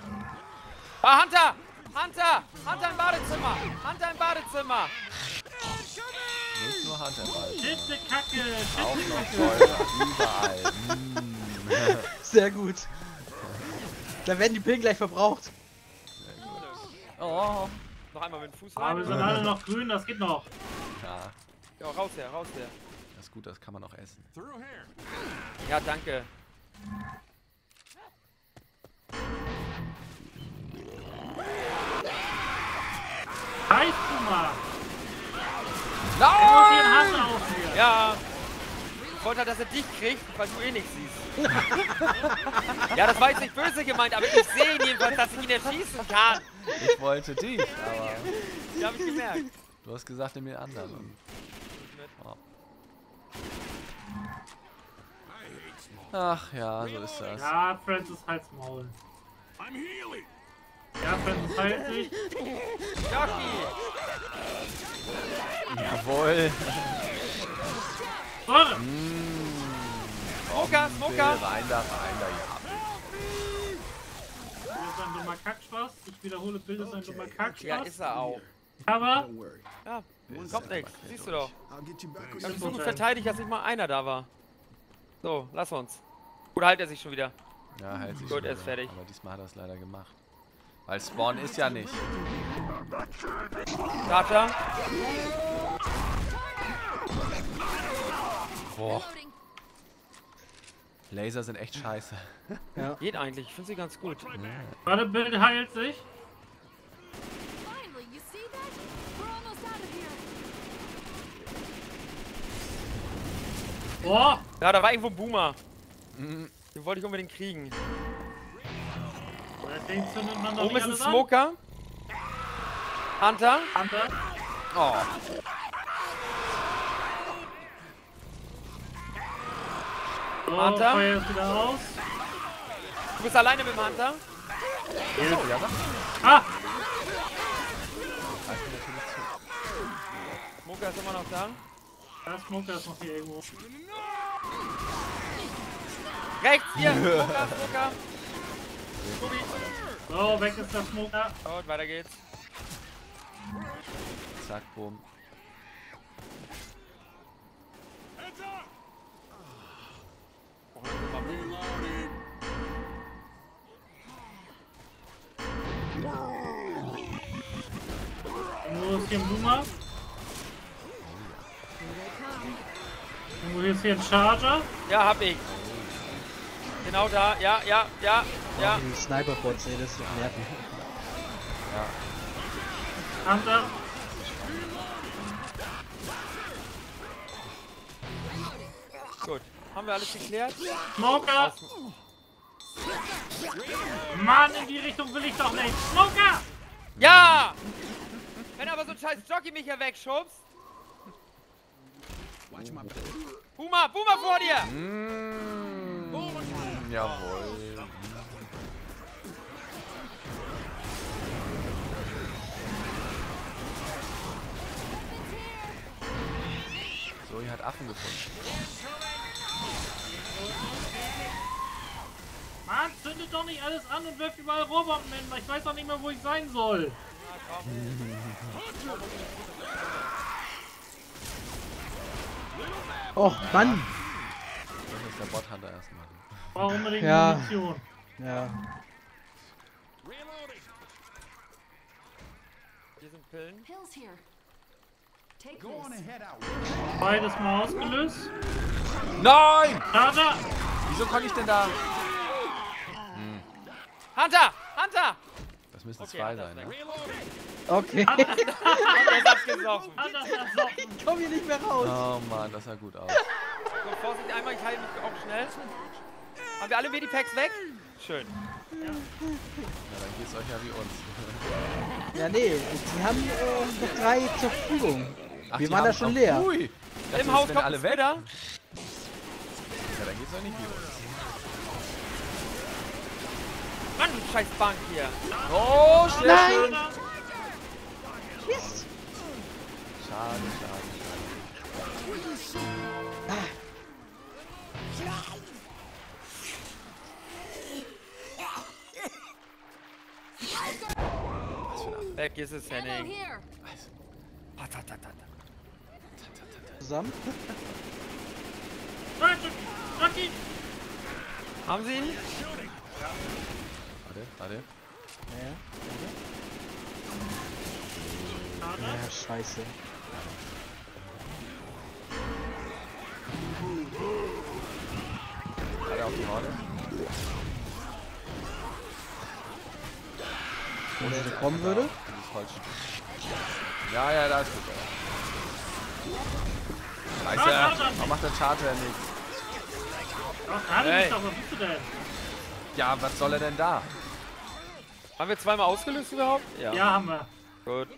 Ah, Hunter! Hunter! Hunter im Badezimmer! Hunter im Badezimmer! Nicht nur Handarbeit. Schütze Kacke! Auch Schütze noch Kacke! Überall. <laughs> Sehr gut. Da werden die Pillen gleich verbraucht. Oh. Noch einmal mit dem Fuß Aber wir sind rein. alle noch grün, das geht noch. Ja, Ja, raus her, raus her. das ist gut, das kann man auch essen. Ja, danke. Heißt du mal! Ich muss Nein! Auf mir! Ja. Ich wollte halt, dass er dich kriegt, weil du eh nichts siehst. <laughs> ja, das war jetzt nicht böse gemeint, aber ich sehe ihn jedenfalls, dass ich ihn erschießen kann. Ich wollte dich, aber Ja, hab ich gemerkt. du hast gesagt, nimm den anderen. Oh. Ach ja, so ist das. Ja, Francis halt's Maul. Ja, Francis heilt sich. Jockey! Jawohl. So, Smoker, Smoker! Rein da, rein da, ja. Bill ist ein dummer Kackspaß. Ich wiederhole, Bill ist ein dummer Kackspaß. Ja, ist er auch. Aber Ja, kommt nix. Siehst du doch. Ich hab so gut verteidigt, dass nicht mal einer da war. So, lass uns. Gut, halt er sich schon wieder. Ja, hält sich Gut, schon er ist fertig. Aber diesmal hat er es leider gemacht. Weil Spawn ist ja nicht. Tata. Boah. Laser sind echt scheiße. <laughs> Geht eigentlich, ich finde sie ganz gut. warte, Bill heilt sich. Boah! Ja, da war irgendwo ein Boomer. Den wollte ich unbedingt kriegen. Oben ist ein an. Smoker. Hunter. Hunter. Oh. So, Hunter. Feuer ist wieder aus. Du bist alleine mit dem Hunter. Ah! Smoker ist immer noch da. Der Smoker ist noch hier irgendwo. Rechts, hier! Smoker, Smoker! So, weg ist der Smoker. Und weiter geht's. Zack, boom. Wo ist hier ein Boomer? Wo ist hier ein Charger? Ja, hab ich. Genau da, ja, ja, ja, ja. Die Sniper-Bots, ey, das ist doch nervig. Hunter. Gut. Haben wir alles geklärt? Smoker. Mann, in die Richtung will ich doch nicht. Smoker! Ja! Wenn aber so ein scheiß Jockey mich hier wegschubst. Boomer, Boomer vor dir! Mm, jawohl. Zoe hat Affen gefunden. Mann, zündet doch nicht alles an und wirft überall Rohrbomben hin. Ich weiß doch nicht mehr, wo ich sein soll. <laughs> Och, Mann! Das muss der Bot-Hunter erst machen. Warum unbedingt Ja. Munition? Ja. Hier sind Pillen. Beides mal ausgelöst. Nein! Charger! Wieso konnte ich denn da? Hunter! Hunter! Das müssen Okay, zwei sein, ne? <laughs> Okay. Und er ist abgesoffen. Hunter ist ersoffen. ich komm hier nicht mehr raus. Oh Mann, das sah gut aus. So, Vorsicht einmal, ich heile mich auch schnell. Haben wir alle Medipacks weg? Schön. Ja, dann geht's euch ja wie uns. <laughs> Ja, nee, die haben äh, noch drei zur Verfügung. Ach, Wir waren da schon leer. Ui! Im Haus kommt alle weg. Ja, dann geht's euch nicht wie uns. Mann, scheiß Bank hier. Oh, sehr Nein! schön. Yes! Schade, schade, Weg ist es, Henning. Zusammen. Haben sie ihn? Warte, warte. Ja, Charger. ja scheiße. Warte auf die Horde. Wenn sie kommen würde. Ja, ja, da ist gut. Scheiße. Warum macht der Charger nicht? Ach, gerade Hey. nicht, was bist du denn? Ja, was soll er denn da? Haben wir zweimal ausgelöst überhaupt? Ja, haben wir. Gut.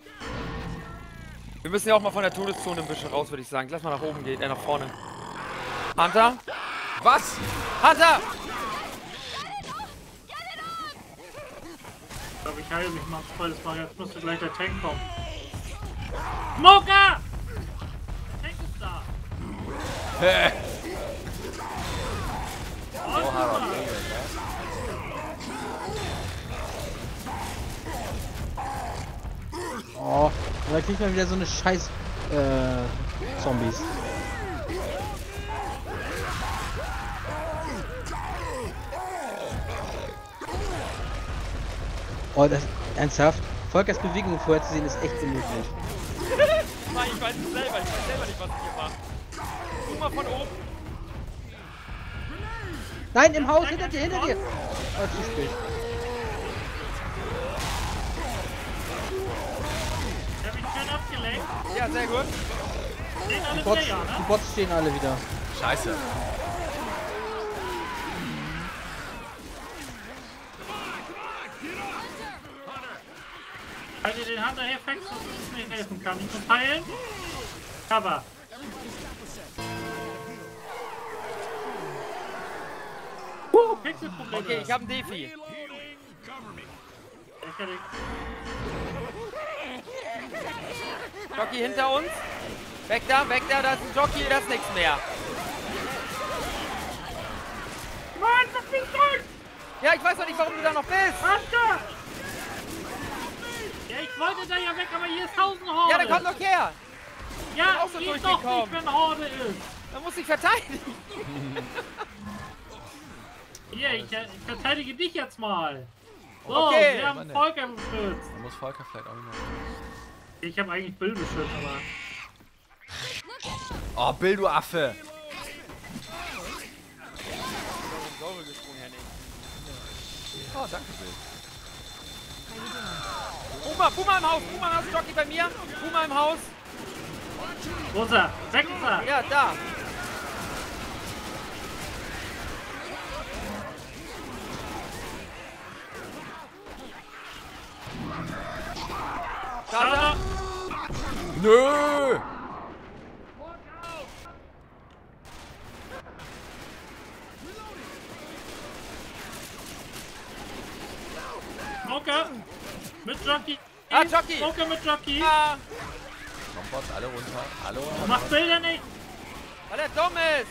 Wir müssen ja auch mal von der Todeszone ein bisschen raus, würde ich sagen. Lass mal nach oben gehen, äh, nach vorne. Hunter? Was? Hunter! Ich glaube, ich heile mich mal zweites Mal. Jetzt müsste gleich der Tank kommen. Smoker! Der Tank ist da. Hä? Oh, Oh, dann kriegt man wieder so eine scheiß äh, Zombies. Oh, das ernsthaft? Volkers Bewegung vorherzusehen ist echt unmöglich. <laughs> Nein, ich weiß es selber. Ich weiß selber nicht, was ich hier mache. Guck mal von oben. Nein, im Haus, hinter dir, hinter dir! Oh, zu spät. Abgelenkt. Ja, sehr gut. Stehen alle Bots, wieder, ja, die ne? Bots stehen alle wieder. Scheiße. Halt ihr den Hunter her fest, dass es nicht helfen kann. Ich muss heilen. Cover. Uh, Pixelprobleme. Okay, ich habe einen Defi. Lächerlich. Jockey hinter uns. Weg da, weg da, da ist ein Jockey, da ist nichts mehr. Mann, was bist du? Ja, ich weiß doch nicht, warum du da noch bist. Warte! Ja, ich wollte da ja weg, aber hier ist Tausendhorde. Ja, dann komm doch her. Ja, auch so geht doch nicht, wenn Horde ist. Dann muss ich verteidigen. <laughs> Hier, ich, ich verteidige dich jetzt mal. So, Okay. wir haben. Volker beschützt. Da muss Volker vielleicht auch nicht mehr. Ich habe eigentlich Bill beschützt, aber... Oh, Bill, du Affe! Säure gesprungen, Henning. Oh, danke, Bill. Puma, Puma im Haus, Puma im Haus, Jockey bei mir. Puma im Haus. Wo ist er? Weg ist er! Ja, da. Schade. Nö! Smoker! Mit Jockey! Ah, Jockey. Smoker mit Jockey! Ah, Kommt alle runter. Hallo? Mach Bilder nicht! weil er dumm ist.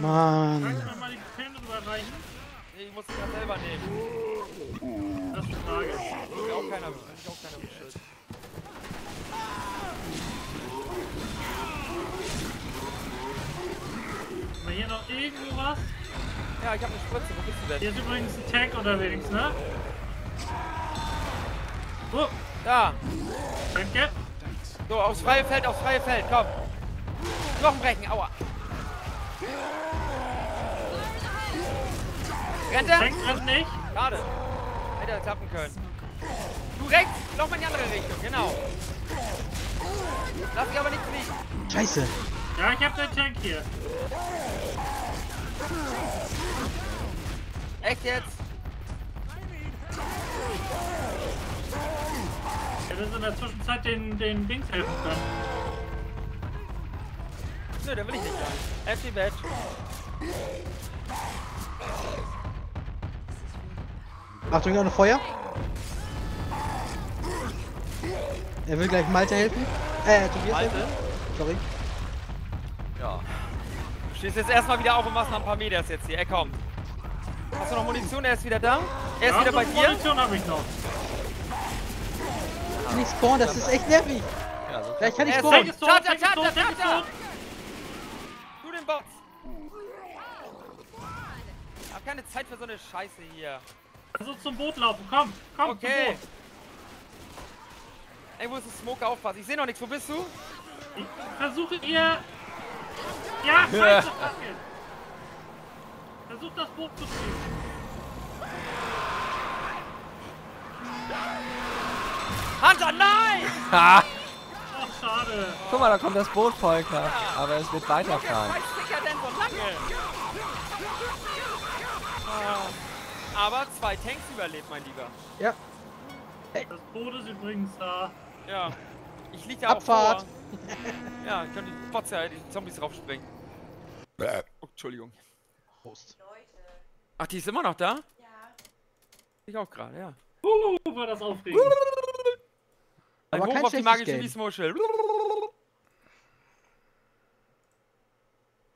Mann. Kannst du mir mal die Pfähne überreichen? Nee, ich muss ihn ja selber nehmen. Das ist eine Frage. Will auch keiner, will ich auch keiner beschützen. Noch irgendwo was? Ja, ich habe eine Spritze. Wo bist du denn? Hier ist übrigens ein Tank unterwegs, ne? Oh, Da. danke. So, aufs freie Feld, aufs freie Feld, komm. Knochen brechen, aua. Rennt er? Tank rennt nicht. Schade. Hätte er klappen können. Du rechts, lauf mal in die andere Richtung, genau. Lass dich aber nicht fliegen. Scheiße. Ja, ich hab den Tank hier. Echt jetzt? Ja, das in der Zwischenzeit den, den Dings helfen können. Nö, der will ich nicht sein. Empty Badge. Achtung, noch Feuer. Er will gleich Malte helfen. Äh, Tobias Malte? helfen. Sorry. Ja. Du stehst jetzt erstmal wieder auf und machst noch ein paar Meters jetzt hier. Er kommt. Hast du noch Munition? Er ist wieder da? Er ist Ja, wieder bei dir? Munition habe ich noch. Kann ich spawnen, das ist echt nervig. Ja, so Vielleicht kann ich Er spawnen. Tata, Tata, Tata. Du den Bots. Ich hab keine Zeit für so eine Scheiße hier. Versuch zum Boot laufen, komm, komm Okay. zum Boot. Ey, wo ist das Smoker? Aufpassen. Ich sehe noch nichts. Wo bist du? Ich versuche ihr... Ja, <laughs> scheiße, Kacke. Versuch das Boot zu kriegen. Hunter, nein! Ha! <laughs> Ach, schade. Guck mal, da kommt das Boot, Volker. Aber es wird weiterfahren. Ah. Aber zwei Tanks überlebt, mein Lieber. Ja. Das Boot ist übrigens da. Ja. Ich lieg da Abfahrt. auch vor. Ja, die Bots ja, die Zombies draufspringen. Oh, Entschuldigung. Prost. Ach, die ist immer noch da? Ja. Ich auch gerade, ja. Uh, war das aufregend. Ein Aber Hoch kein auf die magische. Wiesmuschel.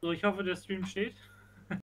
So, ich hoffe, der Stream steht.